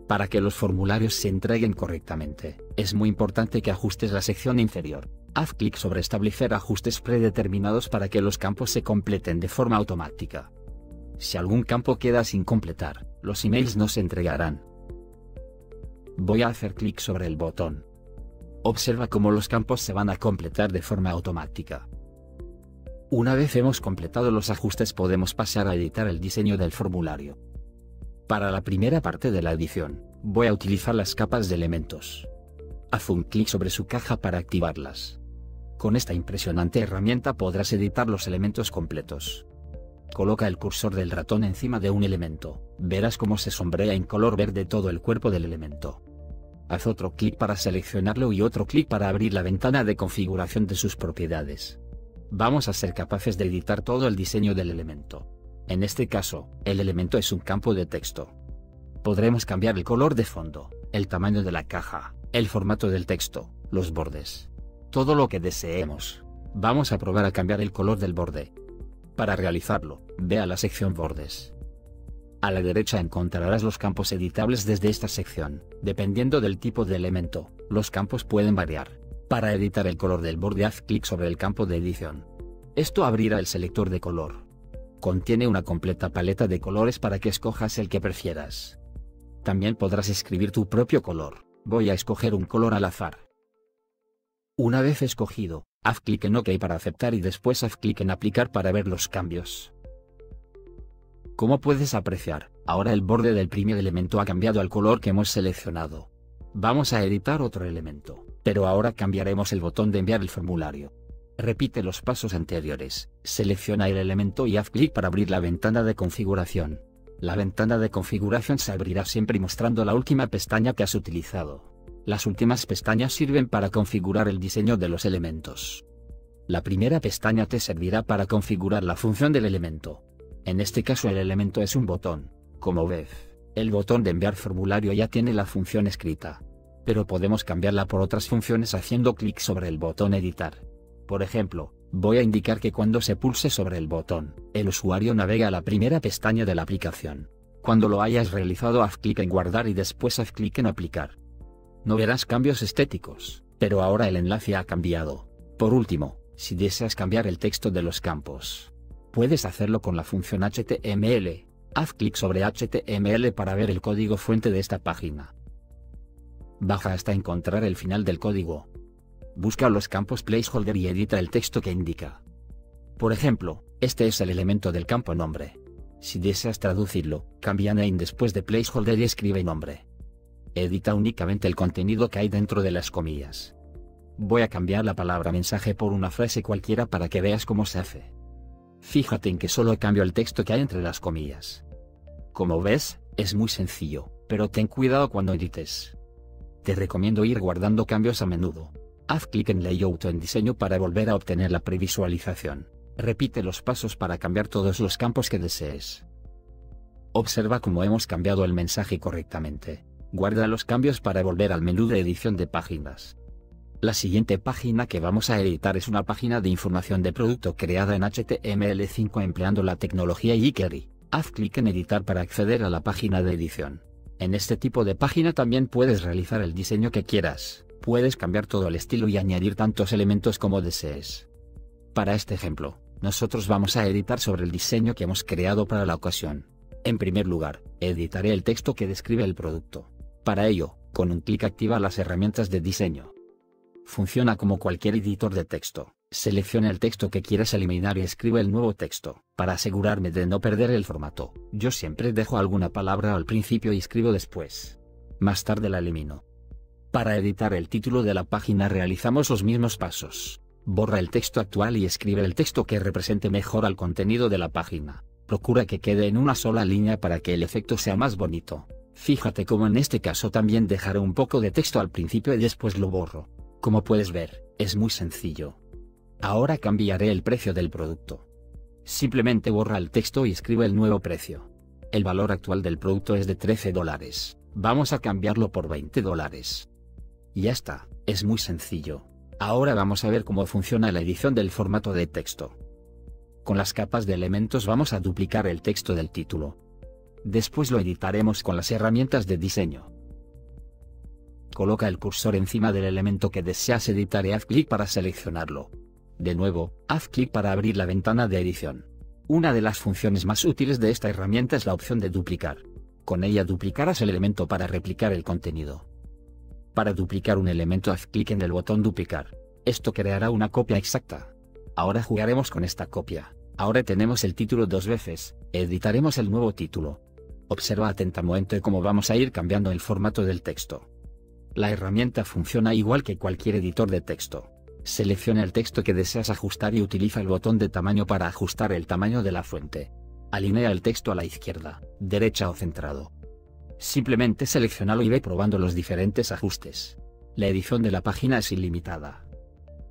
Para que los formularios se entreguen correctamente, es muy importante que ajustes la sección inferior. Haz clic sobre establecer ajustes predeterminados para que los campos se completen de forma automática. Si algún campo queda sin completar, los emails no se entregarán. Voy a hacer clic sobre el botón Observa cómo los campos se van a completar de forma automática. Una vez hemos completado los ajustes podemos pasar a editar el diseño del formulario. Para la primera parte de la edición, voy a utilizar las capas de elementos. Haz un clic sobre su caja para activarlas. Con esta impresionante herramienta podrás editar los elementos completos. Coloca el cursor del ratón encima de un elemento, verás cómo se sombrea en color verde todo el cuerpo del elemento. Haz otro clic para seleccionarlo y otro clic para abrir la ventana de configuración de sus propiedades. Vamos a ser capaces de editar todo el diseño del elemento. En este caso, el elemento es un campo de texto. Podremos cambiar el color de fondo, el tamaño de la caja, el formato del texto, los bordes. Todo lo que deseemos. Vamos a probar a cambiar el color del borde. Para realizarlo, ve a la sección bordes. A la derecha encontrarás los campos editables desde esta sección. Dependiendo del tipo de elemento, los campos pueden variar. Para editar el color del borde haz clic sobre el campo de edición. Esto abrirá el selector de color. Contiene una completa paleta de colores para que escojas el que prefieras. También podrás escribir tu propio color. Voy a escoger un color al azar. Una vez escogido, haz clic en OK para aceptar y después haz clic en aplicar para ver los cambios. Como puedes apreciar, ahora el borde del primer elemento ha cambiado al color que hemos seleccionado. Vamos a editar otro elemento, pero ahora cambiaremos el botón de enviar el formulario. Repite los pasos anteriores, selecciona el elemento y haz clic para abrir la ventana de configuración. La ventana de configuración se abrirá siempre mostrando la última pestaña que has utilizado. Las últimas pestañas sirven para configurar el diseño de los elementos. La primera pestaña te servirá para configurar la función del elemento. En este caso el elemento es un botón. Como ves, el botón de enviar formulario ya tiene la función escrita. Pero podemos cambiarla por otras funciones haciendo clic sobre el botón editar. Por ejemplo, voy a indicar que cuando se pulse sobre el botón, el usuario navega a la primera pestaña de la aplicación. Cuando lo hayas realizado haz clic en guardar y después haz clic en aplicar. No verás cambios estéticos, pero ahora el enlace ha cambiado. Por último, si deseas cambiar el texto de los campos, Puedes hacerlo con la función HTML. Haz clic sobre HTML para ver el código fuente de esta página. Baja hasta encontrar el final del código. Busca los campos placeholder y edita el texto que indica. Por ejemplo, este es el elemento del campo nombre. Si deseas traducirlo, cambia name después de placeholder y escribe nombre. Edita únicamente el contenido que hay dentro de las comillas. Voy a cambiar la palabra mensaje por una frase cualquiera para que veas cómo se hace. Fíjate en que solo cambio el texto que hay entre las comillas. Como ves, es muy sencillo, pero ten cuidado cuando edites. Te recomiendo ir guardando cambios a menudo. Haz clic en Layout o en Diseño para volver a obtener la previsualización. Repite los pasos para cambiar todos los campos que desees. Observa cómo hemos cambiado el mensaje correctamente. Guarda los cambios para volver al menú de edición de páginas. La siguiente página que vamos a editar es una página de información de producto creada en HTML5 empleando la tecnología jQuery. Haz clic en editar para acceder a la página de edición. En este tipo de página también puedes realizar el diseño que quieras, puedes cambiar todo el estilo y añadir tantos elementos como desees. Para este ejemplo, nosotros vamos a editar sobre el diseño que hemos creado para la ocasión. En primer lugar, editaré el texto que describe el producto. Para ello, con un clic activa las herramientas de diseño. Funciona como cualquier editor de texto. Selecciona el texto que quieras eliminar y escribe el nuevo texto. Para asegurarme de no perder el formato, yo siempre dejo alguna palabra al principio y escribo después. Más tarde la elimino. Para editar el título de la página realizamos los mismos pasos. Borra el texto actual y escribe el texto que represente mejor al contenido de la página. Procura que quede en una sola línea para que el efecto sea más bonito. Fíjate como en este caso también dejaré un poco de texto al principio y después lo borro. Como puedes ver, es muy sencillo. Ahora cambiaré el precio del producto. Simplemente borra el texto y escribe el nuevo precio. El valor actual del producto es de 13 dólares. Vamos a cambiarlo por 20 dólares. Ya está, es muy sencillo. Ahora vamos a ver cómo funciona la edición del formato de texto. Con las capas de elementos vamos a duplicar el texto del título. Después lo editaremos con las herramientas de diseño. Coloca el cursor encima del elemento que deseas editar y haz clic para seleccionarlo. De nuevo, haz clic para abrir la ventana de edición. Una de las funciones más útiles de esta herramienta es la opción de duplicar. Con ella duplicarás el elemento para replicar el contenido. Para duplicar un elemento haz clic en el botón duplicar. Esto creará una copia exacta. Ahora jugaremos con esta copia. Ahora tenemos el título dos veces, editaremos el nuevo título. Observa atentamente cómo vamos a ir cambiando el formato del texto. La herramienta funciona igual que cualquier editor de texto. Selecciona el texto que deseas ajustar y utiliza el botón de tamaño para ajustar el tamaño de la fuente. Alinea el texto a la izquierda, derecha o centrado. Simplemente seleccionalo y ve probando los diferentes ajustes. La edición de la página es ilimitada.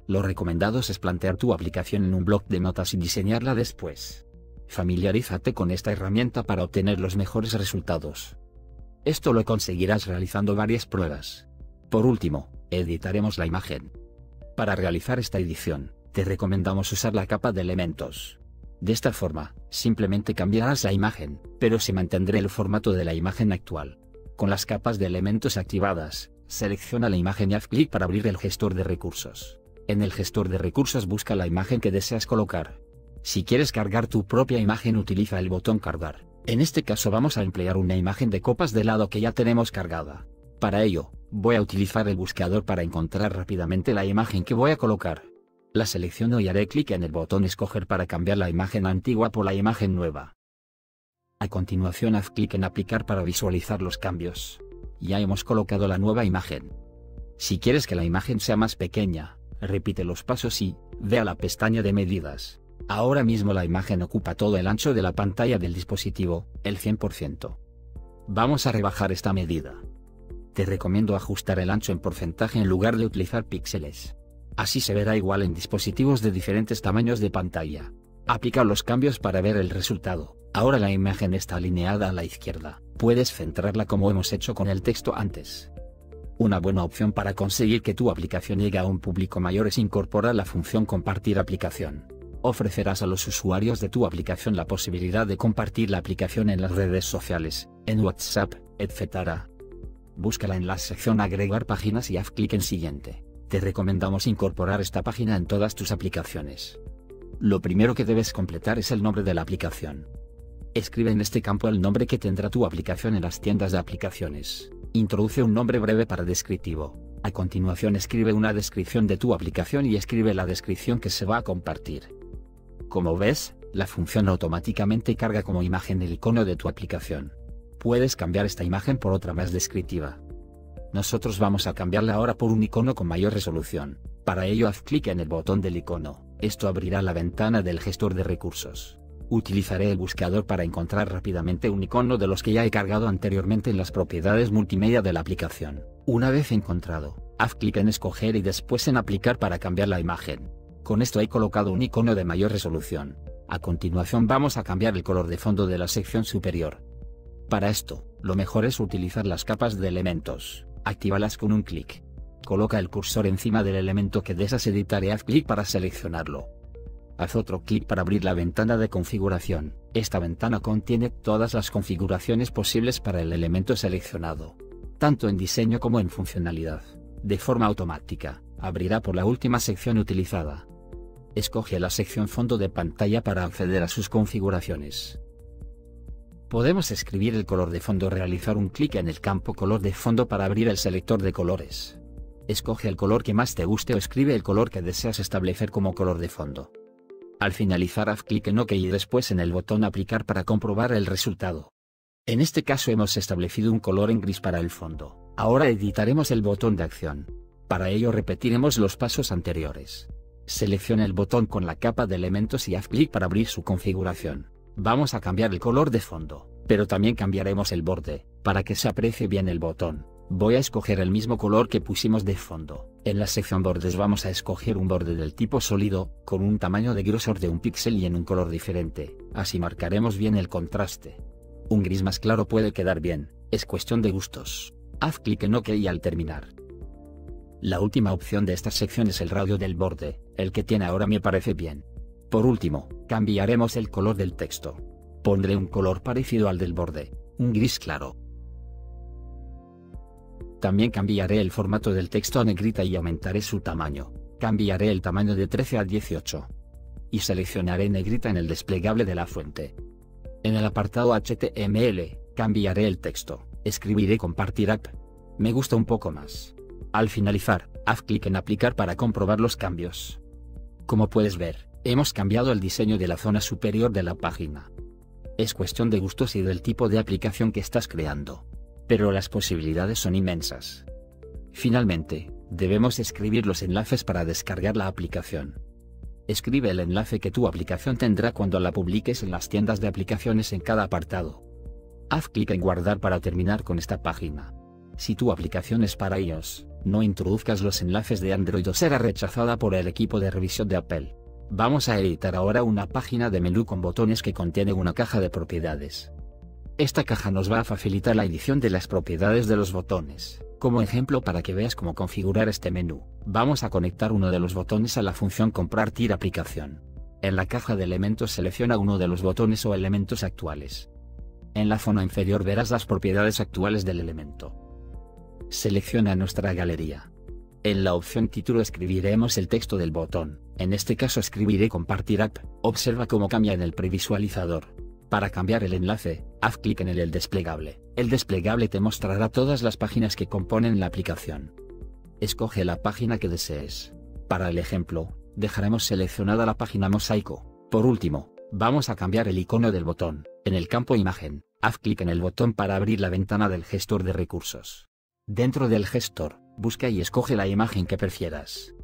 Lo recomendado es plantear tu aplicación en un bloc de notas y diseñarla después. Familiarízate con esta herramienta para obtener los mejores resultados. Esto lo conseguirás realizando varias pruebas. Por último, editaremos la imagen. Para realizar esta edición, te recomendamos usar la capa de elementos. De esta forma, simplemente cambiarás la imagen, pero se mantendrá el formato de la imagen actual. Con las capas de elementos activadas, selecciona la imagen y haz clic para abrir el gestor de recursos. En el gestor de recursos busca la imagen que deseas colocar. Si quieres cargar tu propia imagen utiliza el botón cargar. En este caso vamos a emplear una imagen de copas de helado que ya tenemos cargada. Para ello, voy a utilizar el buscador para encontrar rápidamente la imagen que voy a colocar. La selecciono y haré clic en el botón escoger para cambiar la imagen antigua por la imagen nueva. A continuación haz clic en aplicar para visualizar los cambios. Ya hemos colocado la nueva imagen. Si quieres que la imagen sea más pequeña, repite los pasos y, ve a la pestaña de medidas. Ahora mismo la imagen ocupa todo el ancho de la pantalla del dispositivo, el 100%. Vamos a rebajar esta medida te recomiendo ajustar el ancho en porcentaje en lugar de utilizar píxeles. Así se verá igual en dispositivos de diferentes tamaños de pantalla. Aplica los cambios para ver el resultado. Ahora la imagen está alineada a la izquierda. Puedes centrarla como hemos hecho con el texto antes. Una buena opción para conseguir que tu aplicación llegue a un público mayor es incorporar la función compartir aplicación. Ofrecerás a los usuarios de tu aplicación la posibilidad de compartir la aplicación en las redes sociales, en WhatsApp, etc búscala en la sección agregar páginas y haz clic en siguiente. Te recomendamos incorporar esta página en todas tus aplicaciones. Lo primero que debes completar es el nombre de la aplicación. Escribe en este campo el nombre que tendrá tu aplicación en las tiendas de aplicaciones. Introduce un nombre breve para descriptivo. A continuación escribe una descripción de tu aplicación y escribe la descripción que se va a compartir. Como ves, la función automáticamente carga como imagen el icono de tu aplicación. Puedes cambiar esta imagen por otra más descriptiva. Nosotros vamos a cambiarla ahora por un icono con mayor resolución. Para ello haz clic en el botón del icono, esto abrirá la ventana del gestor de recursos. Utilizaré el buscador para encontrar rápidamente un icono de los que ya he cargado anteriormente en las propiedades multimedia de la aplicación. Una vez encontrado, haz clic en escoger y después en aplicar para cambiar la imagen. Con esto he colocado un icono de mayor resolución. A continuación vamos a cambiar el color de fondo de la sección superior. Para esto, lo mejor es utilizar las capas de elementos. Actívalas con un clic. Coloca el cursor encima del elemento que deseas editar y haz clic para seleccionarlo. Haz otro clic para abrir la ventana de configuración. Esta ventana contiene todas las configuraciones posibles para el elemento seleccionado. Tanto en diseño como en funcionalidad. De forma automática, abrirá por la última sección utilizada. Escoge la sección fondo de pantalla para acceder a sus configuraciones. Podemos escribir el color de fondo realizar un clic en el campo color de fondo para abrir el selector de colores. Escoge el color que más te guste o escribe el color que deseas establecer como color de fondo. Al finalizar haz clic en OK y después en el botón aplicar para comprobar el resultado. En este caso hemos establecido un color en gris para el fondo. Ahora editaremos el botón de acción. Para ello repetiremos los pasos anteriores. Selecciona el botón con la capa de elementos y haz clic para abrir su configuración. Vamos a cambiar el color de fondo, pero también cambiaremos el borde, para que se aprecie bien el botón. Voy a escoger el mismo color que pusimos de fondo. En la sección bordes vamos a escoger un borde del tipo sólido, con un tamaño de grosor de un píxel y en un color diferente, así marcaremos bien el contraste. Un gris más claro puede quedar bien, es cuestión de gustos. Haz clic en OK y al terminar. La última opción de esta sección es el radio del borde, el que tiene ahora me parece bien. Por último, cambiaremos el color del texto. Pondré un color parecido al del borde, un gris claro. También cambiaré el formato del texto a negrita y aumentaré su tamaño. Cambiaré el tamaño de 13 a 18. Y seleccionaré negrita en el desplegable de la fuente. En el apartado HTML, cambiaré el texto. Escribiré compartir app. Me gusta un poco más. Al finalizar, haz clic en aplicar para comprobar los cambios. Como puedes ver, Hemos cambiado el diseño de la zona superior de la página. Es cuestión de gustos y del tipo de aplicación que estás creando. Pero las posibilidades son inmensas. Finalmente, debemos escribir los enlaces para descargar la aplicación. Escribe el enlace que tu aplicación tendrá cuando la publiques en las tiendas de aplicaciones en cada apartado. Haz clic en guardar para terminar con esta página. Si tu aplicación es para iOS, no introduzcas los enlaces de Android o será rechazada por el equipo de revisión de Apple. Vamos a editar ahora una página de menú con botones que contiene una caja de propiedades. Esta caja nos va a facilitar la edición de las propiedades de los botones. Como ejemplo para que veas cómo configurar este menú, vamos a conectar uno de los botones a la función compartir aplicación. En la caja de elementos selecciona uno de los botones o elementos actuales. En la zona inferior verás las propiedades actuales del elemento. Selecciona nuestra galería. En la opción título escribiremos el texto del botón, en este caso escribiré compartir app, observa cómo cambia en el previsualizador. Para cambiar el enlace, haz clic en el, desplegable. El desplegable te mostrará todas las páginas que componen la aplicación. Escoge la página que desees. Para el ejemplo, dejaremos seleccionada la página mosaico. Por último, vamos a cambiar el icono del botón. En el campo imagen, haz clic en el botón para abrir la ventana del gestor de recursos. Dentro del gestor, busca y escoge la imagen que prefieras.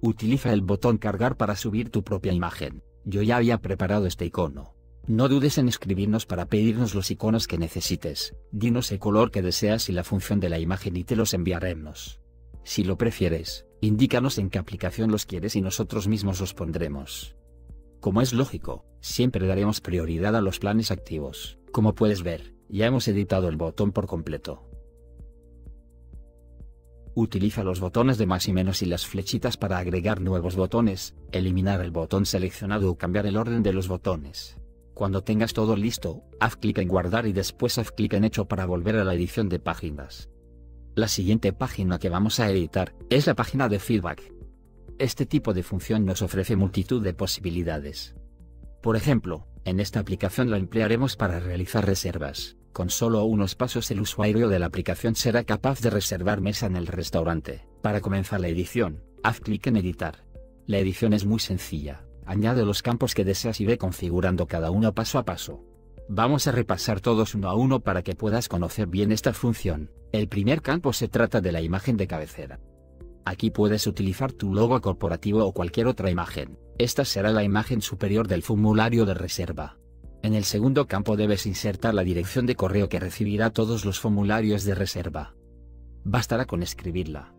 Utiliza el botón cargar para subir tu propia imagen. Yo ya había preparado este icono. No dudes en escribirnos para pedirnos los iconos que necesites, dinos el color que deseas y la función de la imagen y te los enviaremos. Si lo prefieres, indícanos en qué aplicación los quieres y nosotros mismos los pondremos. Como es lógico, siempre daremos prioridad a los planes activos. Como puedes ver, ya hemos editado el botón por completo. Utiliza los botones de más y menos y las flechitas para agregar nuevos botones, eliminar el botón seleccionado o cambiar el orden de los botones. Cuando tengas todo listo, haz clic en guardar y después haz clic en hecho para volver a la edición de páginas. La siguiente página que vamos a editar es la página de feedback. Este tipo de función nos ofrece multitud de posibilidades. Por ejemplo, en esta aplicación la emplearemos para realizar reservas. Con solo unos pasos el usuario de la aplicación será capaz de reservar mesa en el restaurante. Para comenzar la edición, haz clic en editar. La edición es muy sencilla. Añade los campos que deseas y ve configurando cada uno paso a paso. Vamos a repasar todos uno a uno para que puedas conocer bien esta función. El primer campo se trata de la imagen de cabecera. Aquí puedes utilizar tu logo corporativo o cualquier otra imagen. Esta será la imagen superior del formulario de reserva. En el segundo campo debes insertar la dirección de correo que recibirá todos los formularios de reserva. Bastará con escribirla.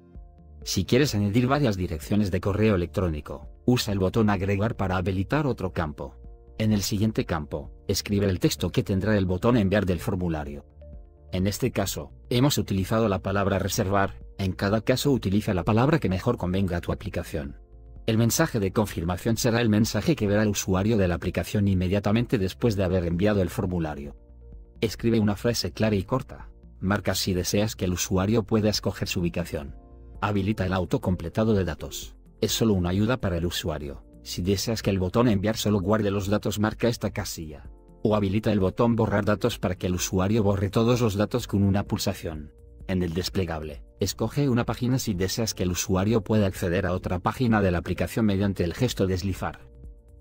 Si quieres añadir varias direcciones de correo electrónico, usa el botón agregar para habilitar otro campo. En el siguiente campo, escribe el texto que tendrá el botón enviar del formulario. En este caso, hemos utilizado la palabra reservar, en cada caso utiliza la palabra que mejor convenga a tu aplicación. El mensaje de confirmación será el mensaje que verá el usuario de la aplicación inmediatamente después de haber enviado el formulario. Escribe una frase clara y corta. Marca si deseas que el usuario pueda escoger su ubicación. Habilita el autocompletado de datos. Es solo una ayuda para el usuario. Si deseas que el botón enviar solo guarde los datos marca esta casilla. O habilita el botón borrar datos para que el usuario borre todos los datos con una pulsación. En el desplegable, escoge una página si deseas que el usuario pueda acceder a otra página de la aplicación mediante el gesto deslizar.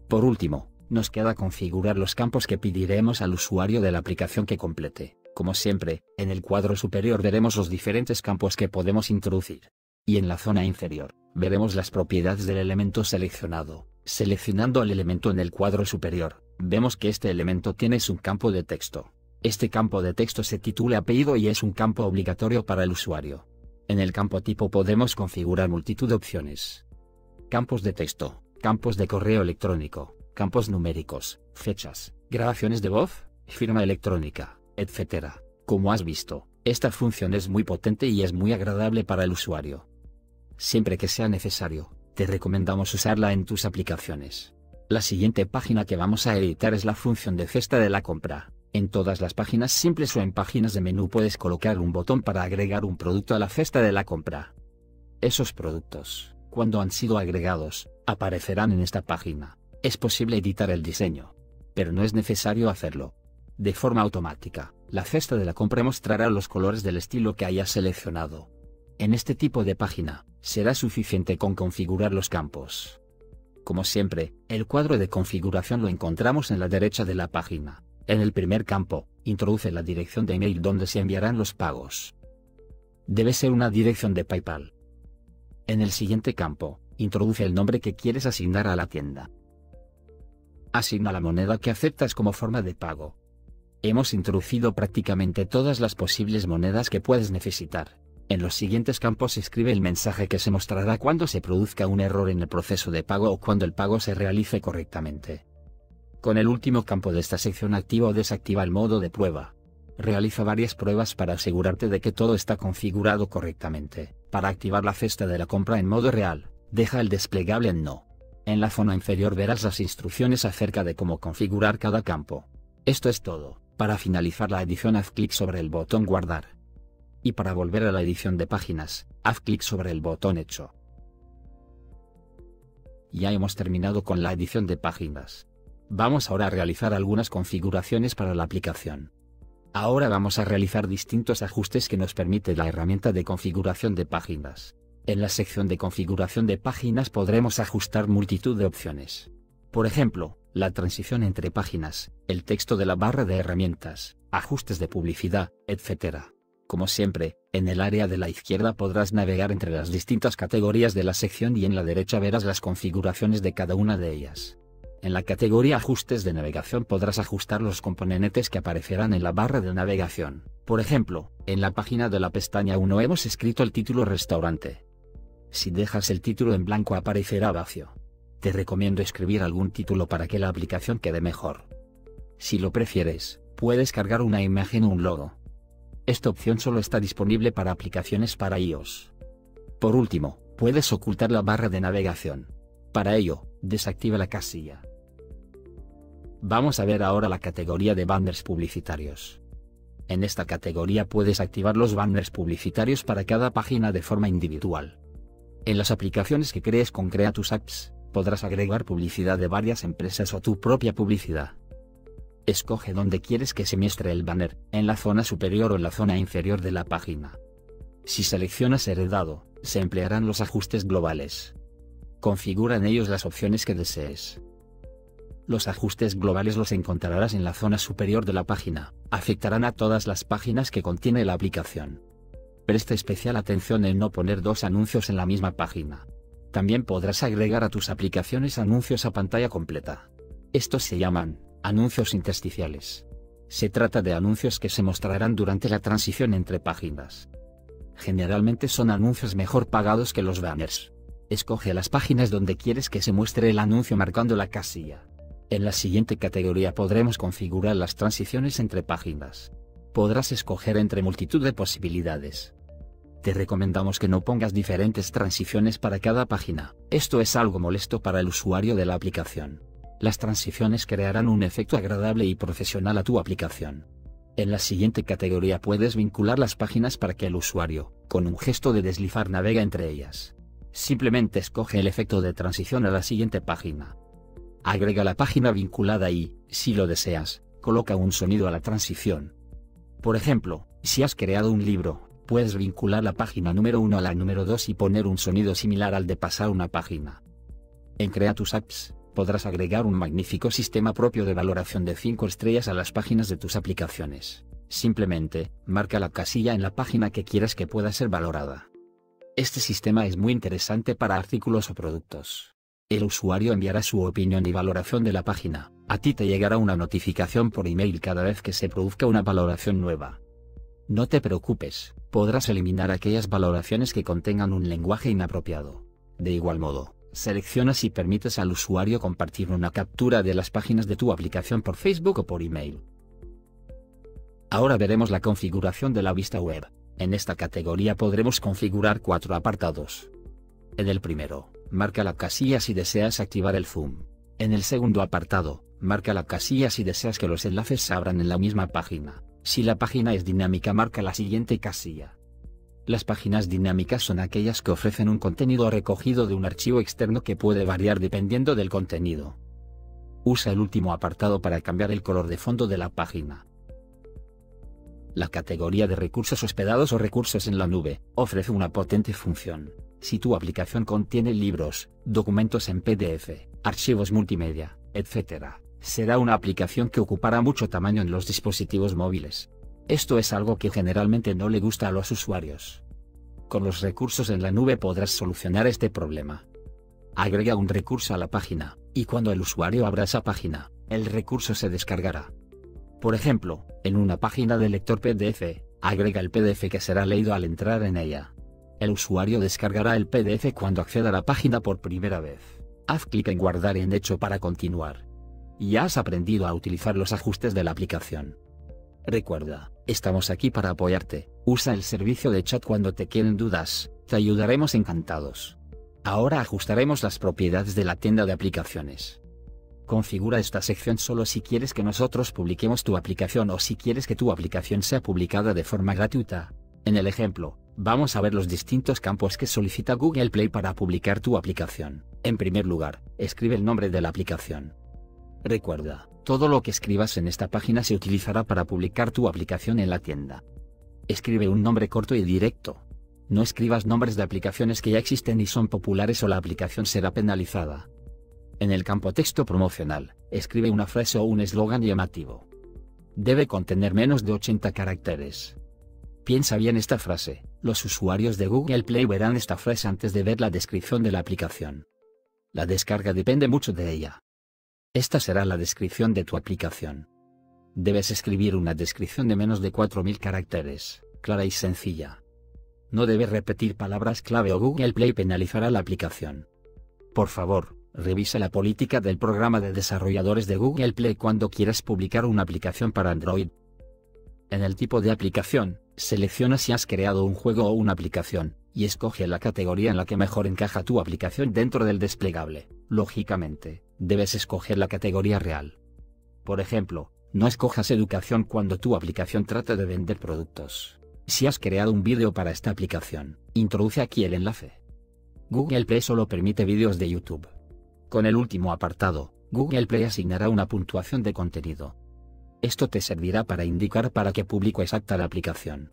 Por último, nos queda configurar los campos que pediremos al usuario de la aplicación que complete. Como siempre, en el cuadro superior veremos los diferentes campos que podemos introducir. Y en la zona inferior, veremos las propiedades del elemento seleccionado. Seleccionando el elemento en el cuadro superior, vemos que este elemento tiene un campo de texto. Este campo de texto se titula apellido y es un campo obligatorio para el usuario. En el campo tipo podemos configurar multitud de opciones. Campos de texto, campos de correo electrónico, campos numéricos, fechas, grabaciones de voz, firma electrónica, etc. Como has visto, esta función es muy potente y es muy agradable para el usuario. Siempre que sea necesario, te recomendamos usarla en tus aplicaciones. La siguiente página que vamos a editar es la función de cesta de la compra. En todas las páginas simples o en páginas de menú puedes colocar un botón para agregar un producto a la cesta de la compra. Esos productos, cuando han sido agregados, aparecerán en esta página. Es posible editar el diseño. Pero no es necesario hacerlo. De forma automática, la cesta de la compra mostrará los colores del estilo que hayas seleccionado. En este tipo de página, será suficiente con configurar los campos. Como siempre, el cuadro de configuración lo encontramos en la derecha de la página. En el primer campo, introduce la dirección de email donde se enviarán los pagos. Debe ser una dirección de PayPal. En el siguiente campo, introduce el nombre que quieres asignar a la tienda. Asigna la moneda que aceptas como forma de pago. Hemos introducido prácticamente todas las posibles monedas que puedes necesitar. En los siguientes campos escribe el mensaje que se mostrará cuando se produzca un error en el proceso de pago o cuando el pago se realice correctamente. Con el último campo de esta sección activa o desactiva el modo de prueba. Realiza varias pruebas para asegurarte de que todo está configurado correctamente. Para activar la cesta de la compra en modo real, deja el desplegable en no. En la zona inferior verás las instrucciones acerca de cómo configurar cada campo. Esto es todo. Para finalizar la edición haz clic sobre el botón guardar y para volver a la edición de páginas, haz clic sobre el botón Hecho. Ya hemos terminado con la edición de páginas. Vamos ahora a realizar algunas configuraciones para la aplicación. Ahora vamos a realizar distintos ajustes que nos permite la herramienta de configuración de páginas. En la sección de configuración de páginas podremos ajustar multitud de opciones. Por ejemplo, la transición entre páginas, el texto de la barra de herramientas, ajustes de publicidad, etc. Como siempre, en el área de la izquierda podrás navegar entre las distintas categorías de la sección y en la derecha verás las configuraciones de cada una de ellas. En la categoría Ajustes de navegación podrás ajustar los componentes que aparecerán en la barra de navegación. Por ejemplo, en la página de la pestaña 1 hemos escrito el título Restaurante. Si dejas el título en blanco aparecerá vacío. Te recomiendo escribir algún título para que la aplicación quede mejor. Si lo prefieres, puedes cargar una imagen o un logo. Esta opción solo está disponible para aplicaciones para iOS. Por último, puedes ocultar la barra de navegación. Para ello, desactiva la casilla. Vamos a ver ahora la categoría de banners publicitarios. En esta categoría puedes activar los banners publicitarios para cada página de forma individual. En las aplicaciones que crees con Crea tus apps, podrás agregar publicidad de varias empresas o tu propia publicidad. Escoge dónde quieres que se muestre el banner, en la zona superior o en la zona inferior de la página. Si seleccionas heredado, se emplearán los ajustes globales. Configura en ellos las opciones que desees. Los ajustes globales los encontrarás en la zona superior de la página, afectarán a todas las páginas que contiene la aplicación. Preste especial atención en no poner dos anuncios en la misma página. También podrás agregar a tus aplicaciones anuncios a pantalla completa. Estos se llaman anuncios intersticiales. Se trata de anuncios que se mostrarán durante la transición entre páginas. Generalmente son anuncios mejor pagados que los banners. Escoge las páginas donde quieres que se muestre el anuncio marcando la casilla. En la siguiente categoría podremos configurar las transiciones entre páginas. Podrás escoger entre multitud de posibilidades. Te recomendamos que no pongas diferentes transiciones para cada página, esto es algo molesto para el usuario de la aplicación. Las transiciones crearán un efecto agradable y profesional a tu aplicación. En la siguiente categoría puedes vincular las páginas para que el usuario, con un gesto de deslizar navega entre ellas. Simplemente escoge el efecto de transición a la siguiente página. Agrega la página vinculada y, si lo deseas, coloca un sonido a la transición. Por ejemplo, si has creado un libro, puedes vincular la página número 1 a la número 2 y poner un sonido similar al de pasar una página. En Crea tus apps, podrás agregar un magnífico sistema propio de valoración de 5 estrellas a las páginas de tus aplicaciones. Simplemente, marca la casilla en la página que quieras que pueda ser valorada. Este sistema es muy interesante para artículos o productos. El usuario enviará su opinión y valoración de la página. A ti te llegará una notificación por email cada vez que se produzca una valoración nueva. No te preocupes, podrás eliminar aquellas valoraciones que contengan un lenguaje inapropiado. De igual modo, selecciona si permites al usuario compartir una captura de las páginas de tu aplicación por Facebook o por email. Ahora veremos la configuración de la vista web. En esta categoría podremos configurar cuatro apartados. En el primero, marca la casilla si deseas activar el zoom. En el segundo apartado, marca la casilla si deseas que los enlaces se abran en la misma página. Si la página es dinámica marca la siguiente casilla. Las páginas dinámicas son aquellas que ofrecen un contenido recogido de un archivo externo que puede variar dependiendo del contenido. Usa el último apartado para cambiar el color de fondo de la página. La categoría de recursos hospedados o recursos en la nube ofrece una potente función. Si tu aplicación contiene libros, documentos en PDF, archivos multimedia, etc., será una aplicación que ocupará mucho tamaño en los dispositivos móviles. Esto es algo que generalmente no le gusta a los usuarios. Con los recursos en la nube podrás solucionar este problema. Agrega un recurso a la página, y cuando el usuario abra esa página, el recurso se descargará. Por ejemplo, en una página de lector PDF, agrega el PDF que será leído al entrar en ella. El usuario descargará el PDF cuando acceda a la página por primera vez. Haz clic en guardar en hecho para continuar. Ya has aprendido a utilizar los ajustes de la aplicación. Recuerda, estamos aquí para apoyarte, usa el servicio de chat cuando te queden dudas, te ayudaremos encantados. Ahora ajustaremos las propiedades de la tienda de aplicaciones. Configura esta sección solo si quieres que nosotros publiquemos tu aplicación o si quieres que tu aplicación sea publicada de forma gratuita. En el ejemplo, Vamos a ver los distintos campos que solicita Google Play para publicar tu aplicación. En primer lugar, escribe el nombre de la aplicación. Recuerda, todo lo que escribas en esta página se utilizará para publicar tu aplicación en la tienda. Escribe un nombre corto y directo. No escribas nombres de aplicaciones que ya existen y son populares o la aplicación será penalizada. En el campo texto promocional, escribe una frase o un eslogan llamativo. Debe contener menos de 80 caracteres. Piensa bien esta frase, los usuarios de Google Play verán esta frase antes de ver la descripción de la aplicación. La descarga depende mucho de ella. Esta será la descripción de tu aplicación. Debes escribir una descripción de menos de 4.000 caracteres, clara y sencilla. No debes repetir palabras clave o Google Play penalizará la aplicación. Por favor, revisa la política del programa de desarrolladores de Google Play cuando quieras publicar una aplicación para Android. En el tipo de aplicación, Selecciona si has creado un juego o una aplicación, y escoge la categoría en la que mejor encaja tu aplicación dentro del desplegable. Lógicamente, debes escoger la categoría real. Por ejemplo, no escojas educación cuando tu aplicación trata de vender productos. Si has creado un vídeo para esta aplicación, introduce aquí el enlace. Google Play solo permite vídeos de YouTube. Con el último apartado, Google Play asignará una puntuación de contenido, esto te servirá para indicar para qué público exacta la aplicación.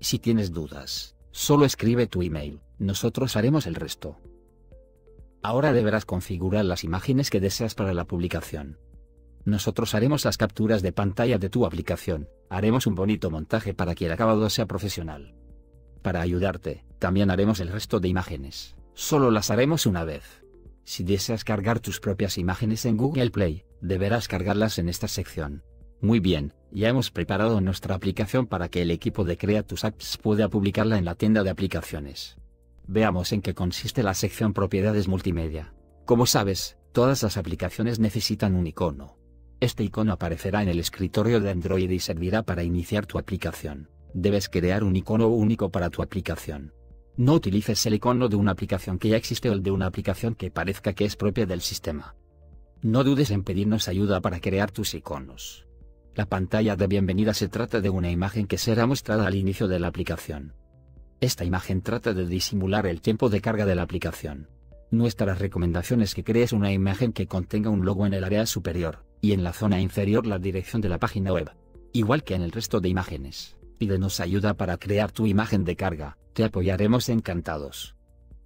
Si tienes dudas, solo escribe tu email, nosotros haremos el resto. Ahora deberás configurar las imágenes que deseas para la publicación. Nosotros haremos las capturas de pantalla de tu aplicación, haremos un bonito montaje para que el acabado sea profesional. Para ayudarte, también haremos el resto de imágenes, solo las haremos una vez. Si deseas cargar tus propias imágenes en Google Play, deberás cargarlas en esta sección. Muy bien, ya hemos preparado nuestra aplicación para que el equipo de Crea tus apps pueda publicarla en la tienda de aplicaciones. Veamos en qué consiste la sección Propiedades Multimedia. Como sabes, todas las aplicaciones necesitan un icono. Este icono aparecerá en el escritorio de Android y servirá para iniciar tu aplicación. Debes crear un icono único para tu aplicación. No utilices el icono de una aplicación que ya existe o el de una aplicación que parezca que es propia del sistema. No dudes en pedirnos ayuda para crear tus iconos. La pantalla de bienvenida se trata de una imagen que será mostrada al inicio de la aplicación. Esta imagen trata de disimular el tiempo de carga de la aplicación. Nuestra recomendación es que crees una imagen que contenga un logo en el área superior, y en la zona inferior la dirección de la página web. Igual que en el resto de imágenes. Pídenos ayuda para crear tu imagen de carga, te apoyaremos encantados.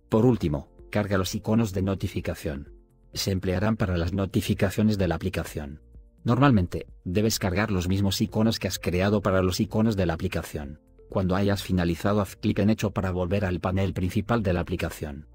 Por último, carga los iconos de notificación. Se emplearán para las notificaciones de la aplicación. Normalmente, debes cargar los mismos iconos que has creado para los iconos de la aplicación. Cuando hayas finalizado haz clic en Hecho para volver al panel principal de la aplicación.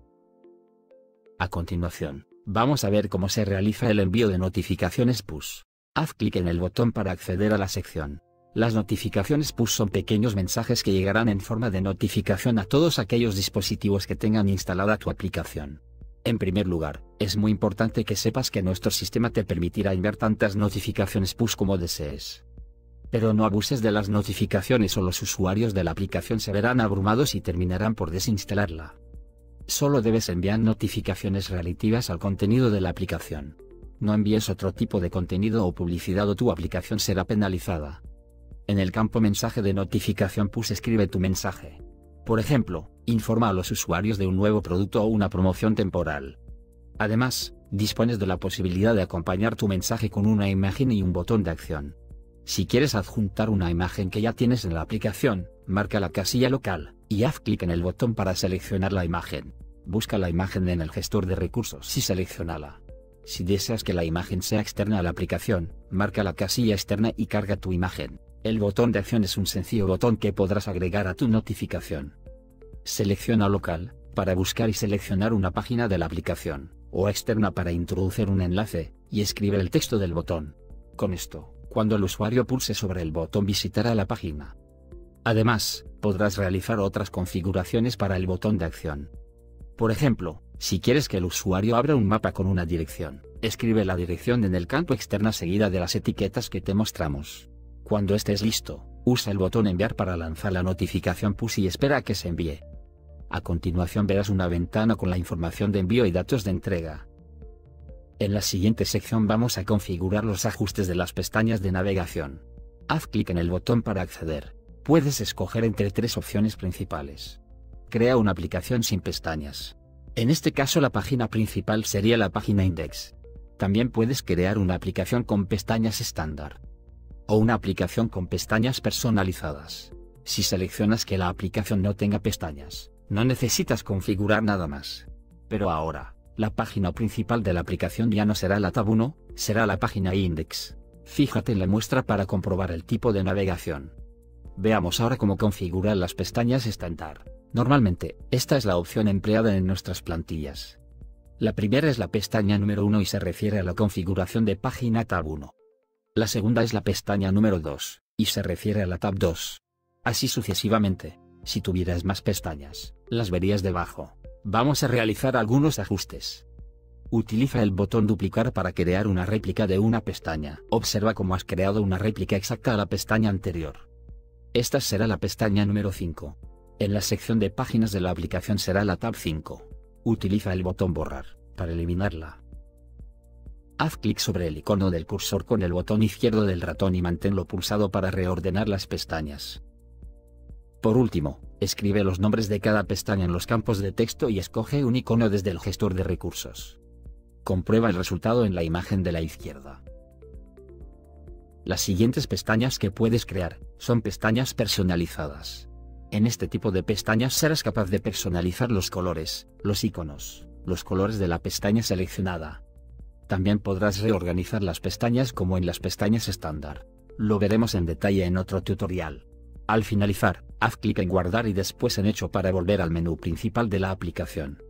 A continuación, Vamos a ver cómo se realiza el envío de notificaciones push. Haz clic en el botón para acceder a la sección. Las notificaciones push son pequeños mensajes que llegarán en forma de notificación a todos aquellos dispositivos que tengan instalada tu aplicación. En primer lugar, es muy importante que sepas que nuestro sistema te permitirá enviar tantas notificaciones push como desees. Pero no abuses de las notificaciones o los usuarios de la aplicación se verán abrumados y terminarán por desinstalarla. Solo debes enviar notificaciones relativas al contenido de la aplicación. No envíes otro tipo de contenido o publicidad o tu aplicación será penalizada. En el campo mensaje de notificación push escribe tu mensaje. Por ejemplo, informa a los usuarios de un nuevo producto o una promoción temporal. Además, dispones de la posibilidad de acompañar tu mensaje con una imagen y un botón de acción. Si quieres adjuntar una imagen que ya tienes en la aplicación, marca la casilla local, y haz clic en el botón para seleccionar la imagen. Busca la imagen en el gestor de recursos y seleccionala. Si deseas que la imagen sea externa a la aplicación, marca la casilla externa y carga tu imagen. El botón de acción es un sencillo botón que podrás agregar a tu notificación. Selecciona local, para buscar y seleccionar una página de la aplicación, o externa para introducir un enlace, y escribe el texto del botón. Con esto, cuando el usuario pulse sobre el botón visitará la página. Además, podrás realizar otras configuraciones para el botón de acción. Por ejemplo, si quieres que el usuario abra un mapa con una dirección, escribe la dirección en el campo externa seguida de las etiquetas que te mostramos. Cuando estés listo, usa el botón enviar para lanzar la notificación push y espera a que se envíe. A continuación verás una ventana con la información de envío y datos de entrega. En la siguiente sección vamos a configurar los ajustes de las pestañas de navegación. Haz clic en el botón para acceder. Puedes escoger entre tres opciones principales. Crea una aplicación sin pestañas. En este caso la página principal sería la página index. También puedes crear una aplicación con pestañas estándar. O una aplicación con pestañas personalizadas. Si seleccionas que la aplicación no tenga pestañas, no necesitas configurar nada más. Pero ahora, la página principal de la aplicación ya no será la tab 1, será la página index. Fíjate en la muestra para comprobar el tipo de navegación. Veamos ahora cómo configurar las pestañas estándar. Normalmente, esta es la opción empleada en nuestras plantillas. La primera es la pestaña número 1 y se refiere a la configuración de página tab 1. La segunda es la pestaña número 2, y se refiere a la tab 2. Así sucesivamente, si tuvieras más pestañas, las verías debajo. Vamos a realizar algunos ajustes. Utiliza el botón duplicar para crear una réplica de una pestaña. Observa cómo has creado una réplica exacta a la pestaña anterior. Esta será la pestaña número 5. En la sección de páginas de la aplicación será la tab 5. Utiliza el botón borrar, para eliminarla. Haz clic sobre el icono del cursor con el botón izquierdo del ratón y manténlo pulsado para reordenar las pestañas. Por último, escribe los nombres de cada pestaña en los campos de texto y escoge un icono desde el gestor de recursos. Comprueba el resultado en la imagen de la izquierda. Las siguientes pestañas que puedes crear, son pestañas personalizadas. En este tipo de pestañas serás capaz de personalizar los colores, los iconos, los colores de la pestaña seleccionada. También podrás reorganizar las pestañas como en las pestañas estándar. Lo veremos en detalle en otro tutorial. Al finalizar, haz clic en guardar y después en hecho para volver al menú principal de la aplicación.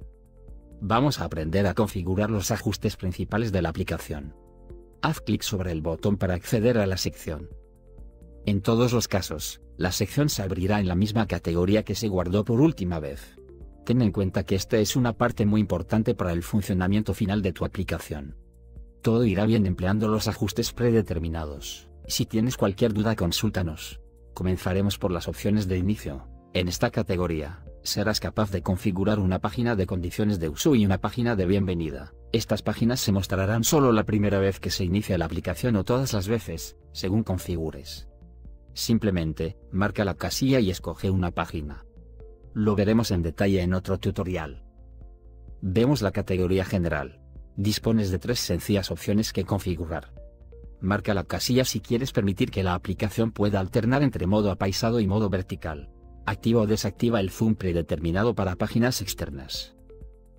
Vamos a aprender a configurar los ajustes principales de la aplicación. Haz clic sobre el botón para acceder a la sección. En todos los casos, la sección se abrirá en la misma categoría que se guardó por última vez. Ten en cuenta que esta es una parte muy importante para el funcionamiento final de tu aplicación. Todo irá bien empleando los ajustes predeterminados. Si tienes cualquier duda consúltanos. Comenzaremos por las opciones de inicio. En esta categoría, serás capaz de configurar una página de condiciones de uso y una página de bienvenida. Estas páginas se mostrarán solo la primera vez que se inicia la aplicación o todas las veces, según configures. Simplemente, marca la casilla y escoge una página. Lo veremos en detalle en otro tutorial. Vemos la categoría general. Dispones de tres sencillas opciones que configurar. Marca la casilla si quieres permitir que la aplicación pueda alternar entre modo apaisado y modo vertical. Activa o desactiva el zoom predeterminado para páginas externas.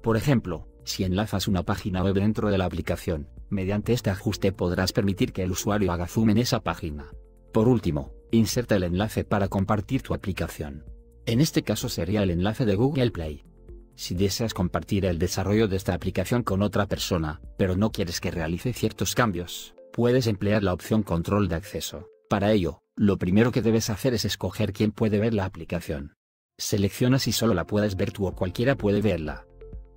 Por ejemplo, si enlazas una página web dentro de la aplicación, mediante este ajuste podrás permitir que el usuario haga zoom en esa página. Por último, inserta el enlace para compartir tu aplicación. En este caso sería el enlace de Google Play. Si deseas compartir el desarrollo de esta aplicación con otra persona, pero no quieres que realice ciertos cambios, puedes emplear la opción control de acceso. Para ello, lo primero que debes hacer es escoger quién puede ver la aplicación. Selecciona si solo la puedes ver tú o cualquiera puede verla.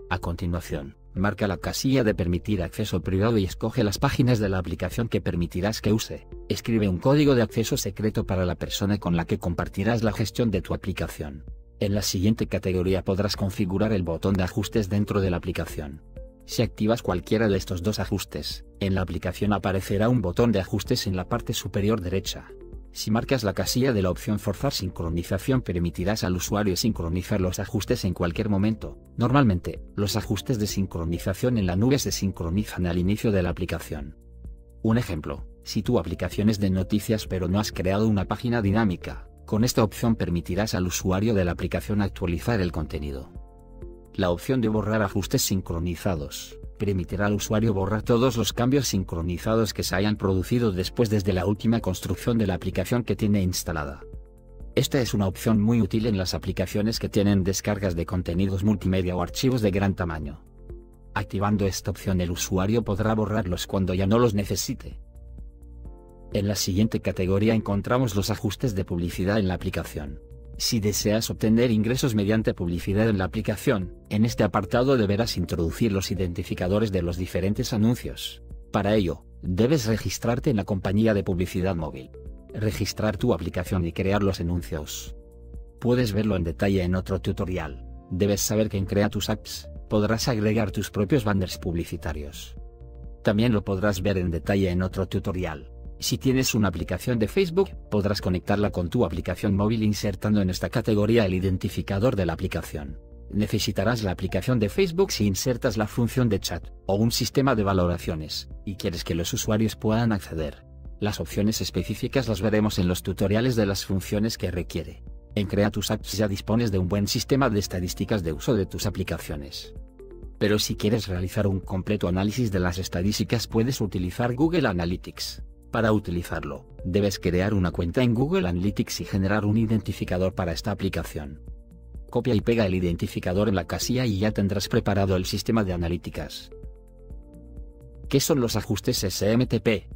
A continuación, marca la casilla de permitir acceso privado y escoge las páginas de la aplicación que permitirás que use. Escribe un código de acceso secreto para la persona con la que compartirás la gestión de tu aplicación. En la siguiente categoría podrás configurar el botón de ajustes dentro de la aplicación. Si activas cualquiera de estos dos ajustes, en la aplicación aparecerá un botón de ajustes en la parte superior derecha. Si marcas la casilla de la opción Forzar sincronización permitirás al usuario sincronizar los ajustes en cualquier momento. Normalmente, los ajustes de sincronización en la nube se sincronizan al inicio de la aplicación. Un ejemplo, si tu aplicación es de noticias pero no has creado una página dinámica, con esta opción permitirás al usuario de la aplicación actualizar el contenido. La opción de borrar ajustes sincronizados permitirá al usuario borrar todos los cambios sincronizados que se hayan producido después desde la última construcción de la aplicación que tiene instalada. Esta es una opción muy útil en las aplicaciones que tienen descargas de contenidos multimedia o archivos de gran tamaño. Activando esta opción el usuario podrá borrarlos cuando ya no los necesite. En la siguiente categoría encontramos los ajustes de publicidad en la aplicación. Si deseas obtener ingresos mediante publicidad en la aplicación, en este apartado deberás introducir los identificadores de los diferentes anuncios. Para ello, debes registrarte en la compañía de publicidad móvil. Registrar tu aplicación y crear los anuncios. Puedes verlo en detalle en otro tutorial. Debes saber que en Crea tus apps, podrás agregar tus propios banners publicitarios. También lo podrás ver en detalle en otro tutorial. Si tienes una aplicación de Facebook, podrás conectarla con tu aplicación móvil insertando en esta categoría el identificador de la aplicación. Necesitarás la aplicación de Facebook si insertas la función de chat, o un sistema de valoraciones, y quieres que los usuarios puedan acceder. Las opciones específicas las veremos en los tutoriales de las funciones que requiere. En Crea tus apps ya dispones de un buen sistema de estadísticas de uso de tus aplicaciones. Pero si quieres realizar un completo análisis de las estadísticas puedes utilizar Google Analytics. Para utilizarlo, debes crear una cuenta en Google Analytics y generar un identificador para esta aplicación. Copia y pega el identificador en la casilla y ya tendrás preparado el sistema de analíticas. ¿Qué son los ajustes SMTP?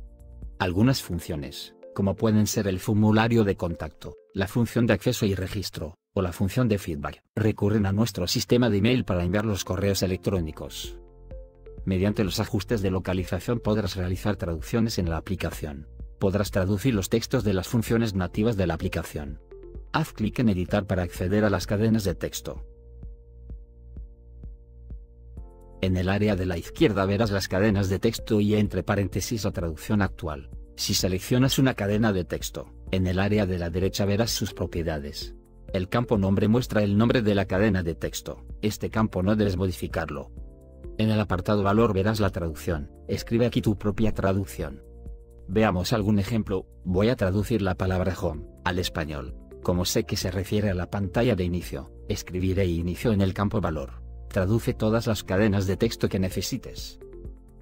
Algunas funciones, como pueden ser el formulario de contacto, la función de acceso y registro, o la función de feedback, recurren a nuestro sistema de email para enviar los correos electrónicos. Mediante los ajustes de localización podrás realizar traducciones en la aplicación. Podrás traducir los textos de las funciones nativas de la aplicación. Haz clic en Editar para acceder a las cadenas de texto. En el área de la izquierda verás las cadenas de texto y entre paréntesis la traducción actual. Si seleccionas una cadena de texto, en el área de la derecha verás sus propiedades. El campo nombre muestra el nombre de la cadena de texto. Este campo no debes modificarlo. En el apartado valor verás la traducción, escribe aquí tu propia traducción. Veamos algún ejemplo, voy a traducir la palabra home, al español. Como sé que se refiere a la pantalla de inicio, escribiré inicio en el campo valor. Traduce todas las cadenas de texto que necesites.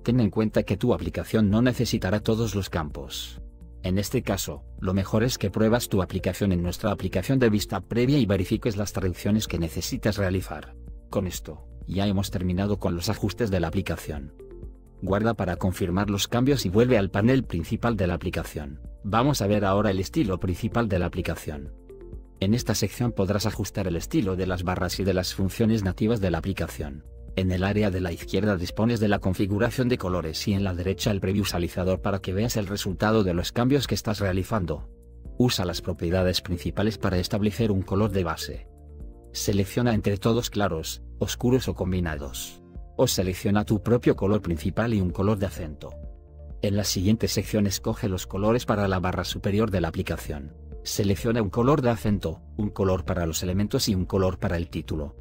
Ten en cuenta que tu aplicación no necesitará todos los campos. En este caso, lo mejor es que pruebas tu aplicación en nuestra aplicación de vista previa y verifiques las traducciones que necesitas realizar. Con esto, ya hemos terminado con los ajustes de la aplicación. Guarda para confirmar los cambios y vuelve al panel principal de la aplicación. Vamos a ver ahora el estilo principal de la aplicación. En esta sección podrás ajustar el estilo de las barras y de las funciones nativas de la aplicación. En el área de la izquierda dispones de la configuración de colores y en la derecha el previsualizador para que veas el resultado de los cambios que estás realizando. Usa las propiedades principales para establecer un color de base. Selecciona entre todos claros, oscuros o combinados. O selecciona tu propio color principal y un color de acento. En la siguiente sección escoge los colores para la barra superior de la aplicación. Selecciona un color de acento, un color para los elementos y un color para el título.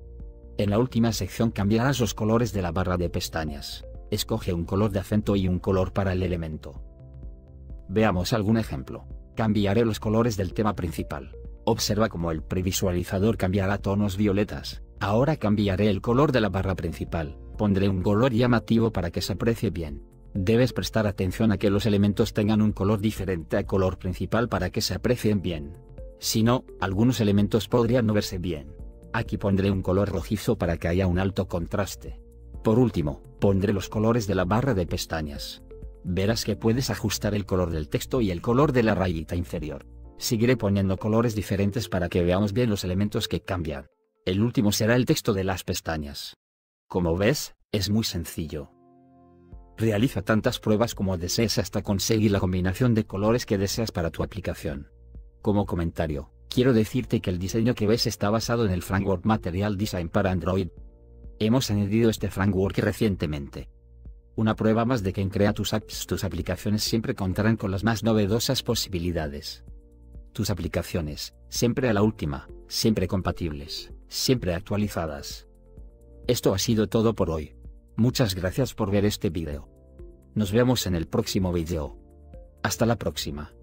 En la última sección cambiarás los colores de la barra de pestañas. Escoge un color de acento y un color para el elemento. Veamos algún ejemplo. Cambiaré los colores del tema principal. Observa cómo el previsualizador cambiará tonos violetas. Ahora cambiaré el color de la barra principal. Pondré un color llamativo para que se aprecie bien. Debes prestar atención a que los elementos tengan un color diferente al color principal para que se aprecien bien. Si no, algunos elementos podrían no verse bien. Aquí pondré un color rojizo para que haya un alto contraste. Por último, pondré los colores de la barra de pestañas. Verás que puedes ajustar el color del texto y el color de la rayita inferior. Seguiré poniendo colores diferentes para que veamos bien los elementos que cambian. El último será el texto de las pestañas. Como ves, es muy sencillo. Realiza tantas pruebas como desees hasta conseguir la combinación de colores que deseas para tu aplicación. Como comentario, quiero decirte que el diseño que ves está basado en el framework Material Design para Android. Hemos añadido este framework recientemente. Una prueba más de que en Crea tus apps tus aplicaciones siempre contarán con las más novedosas posibilidades. Tus aplicaciones, siempre a la última, siempre compatibles, siempre actualizadas. Esto ha sido todo por hoy. Muchas gracias por ver este video. Nos vemos en el próximo video. Hasta la próxima.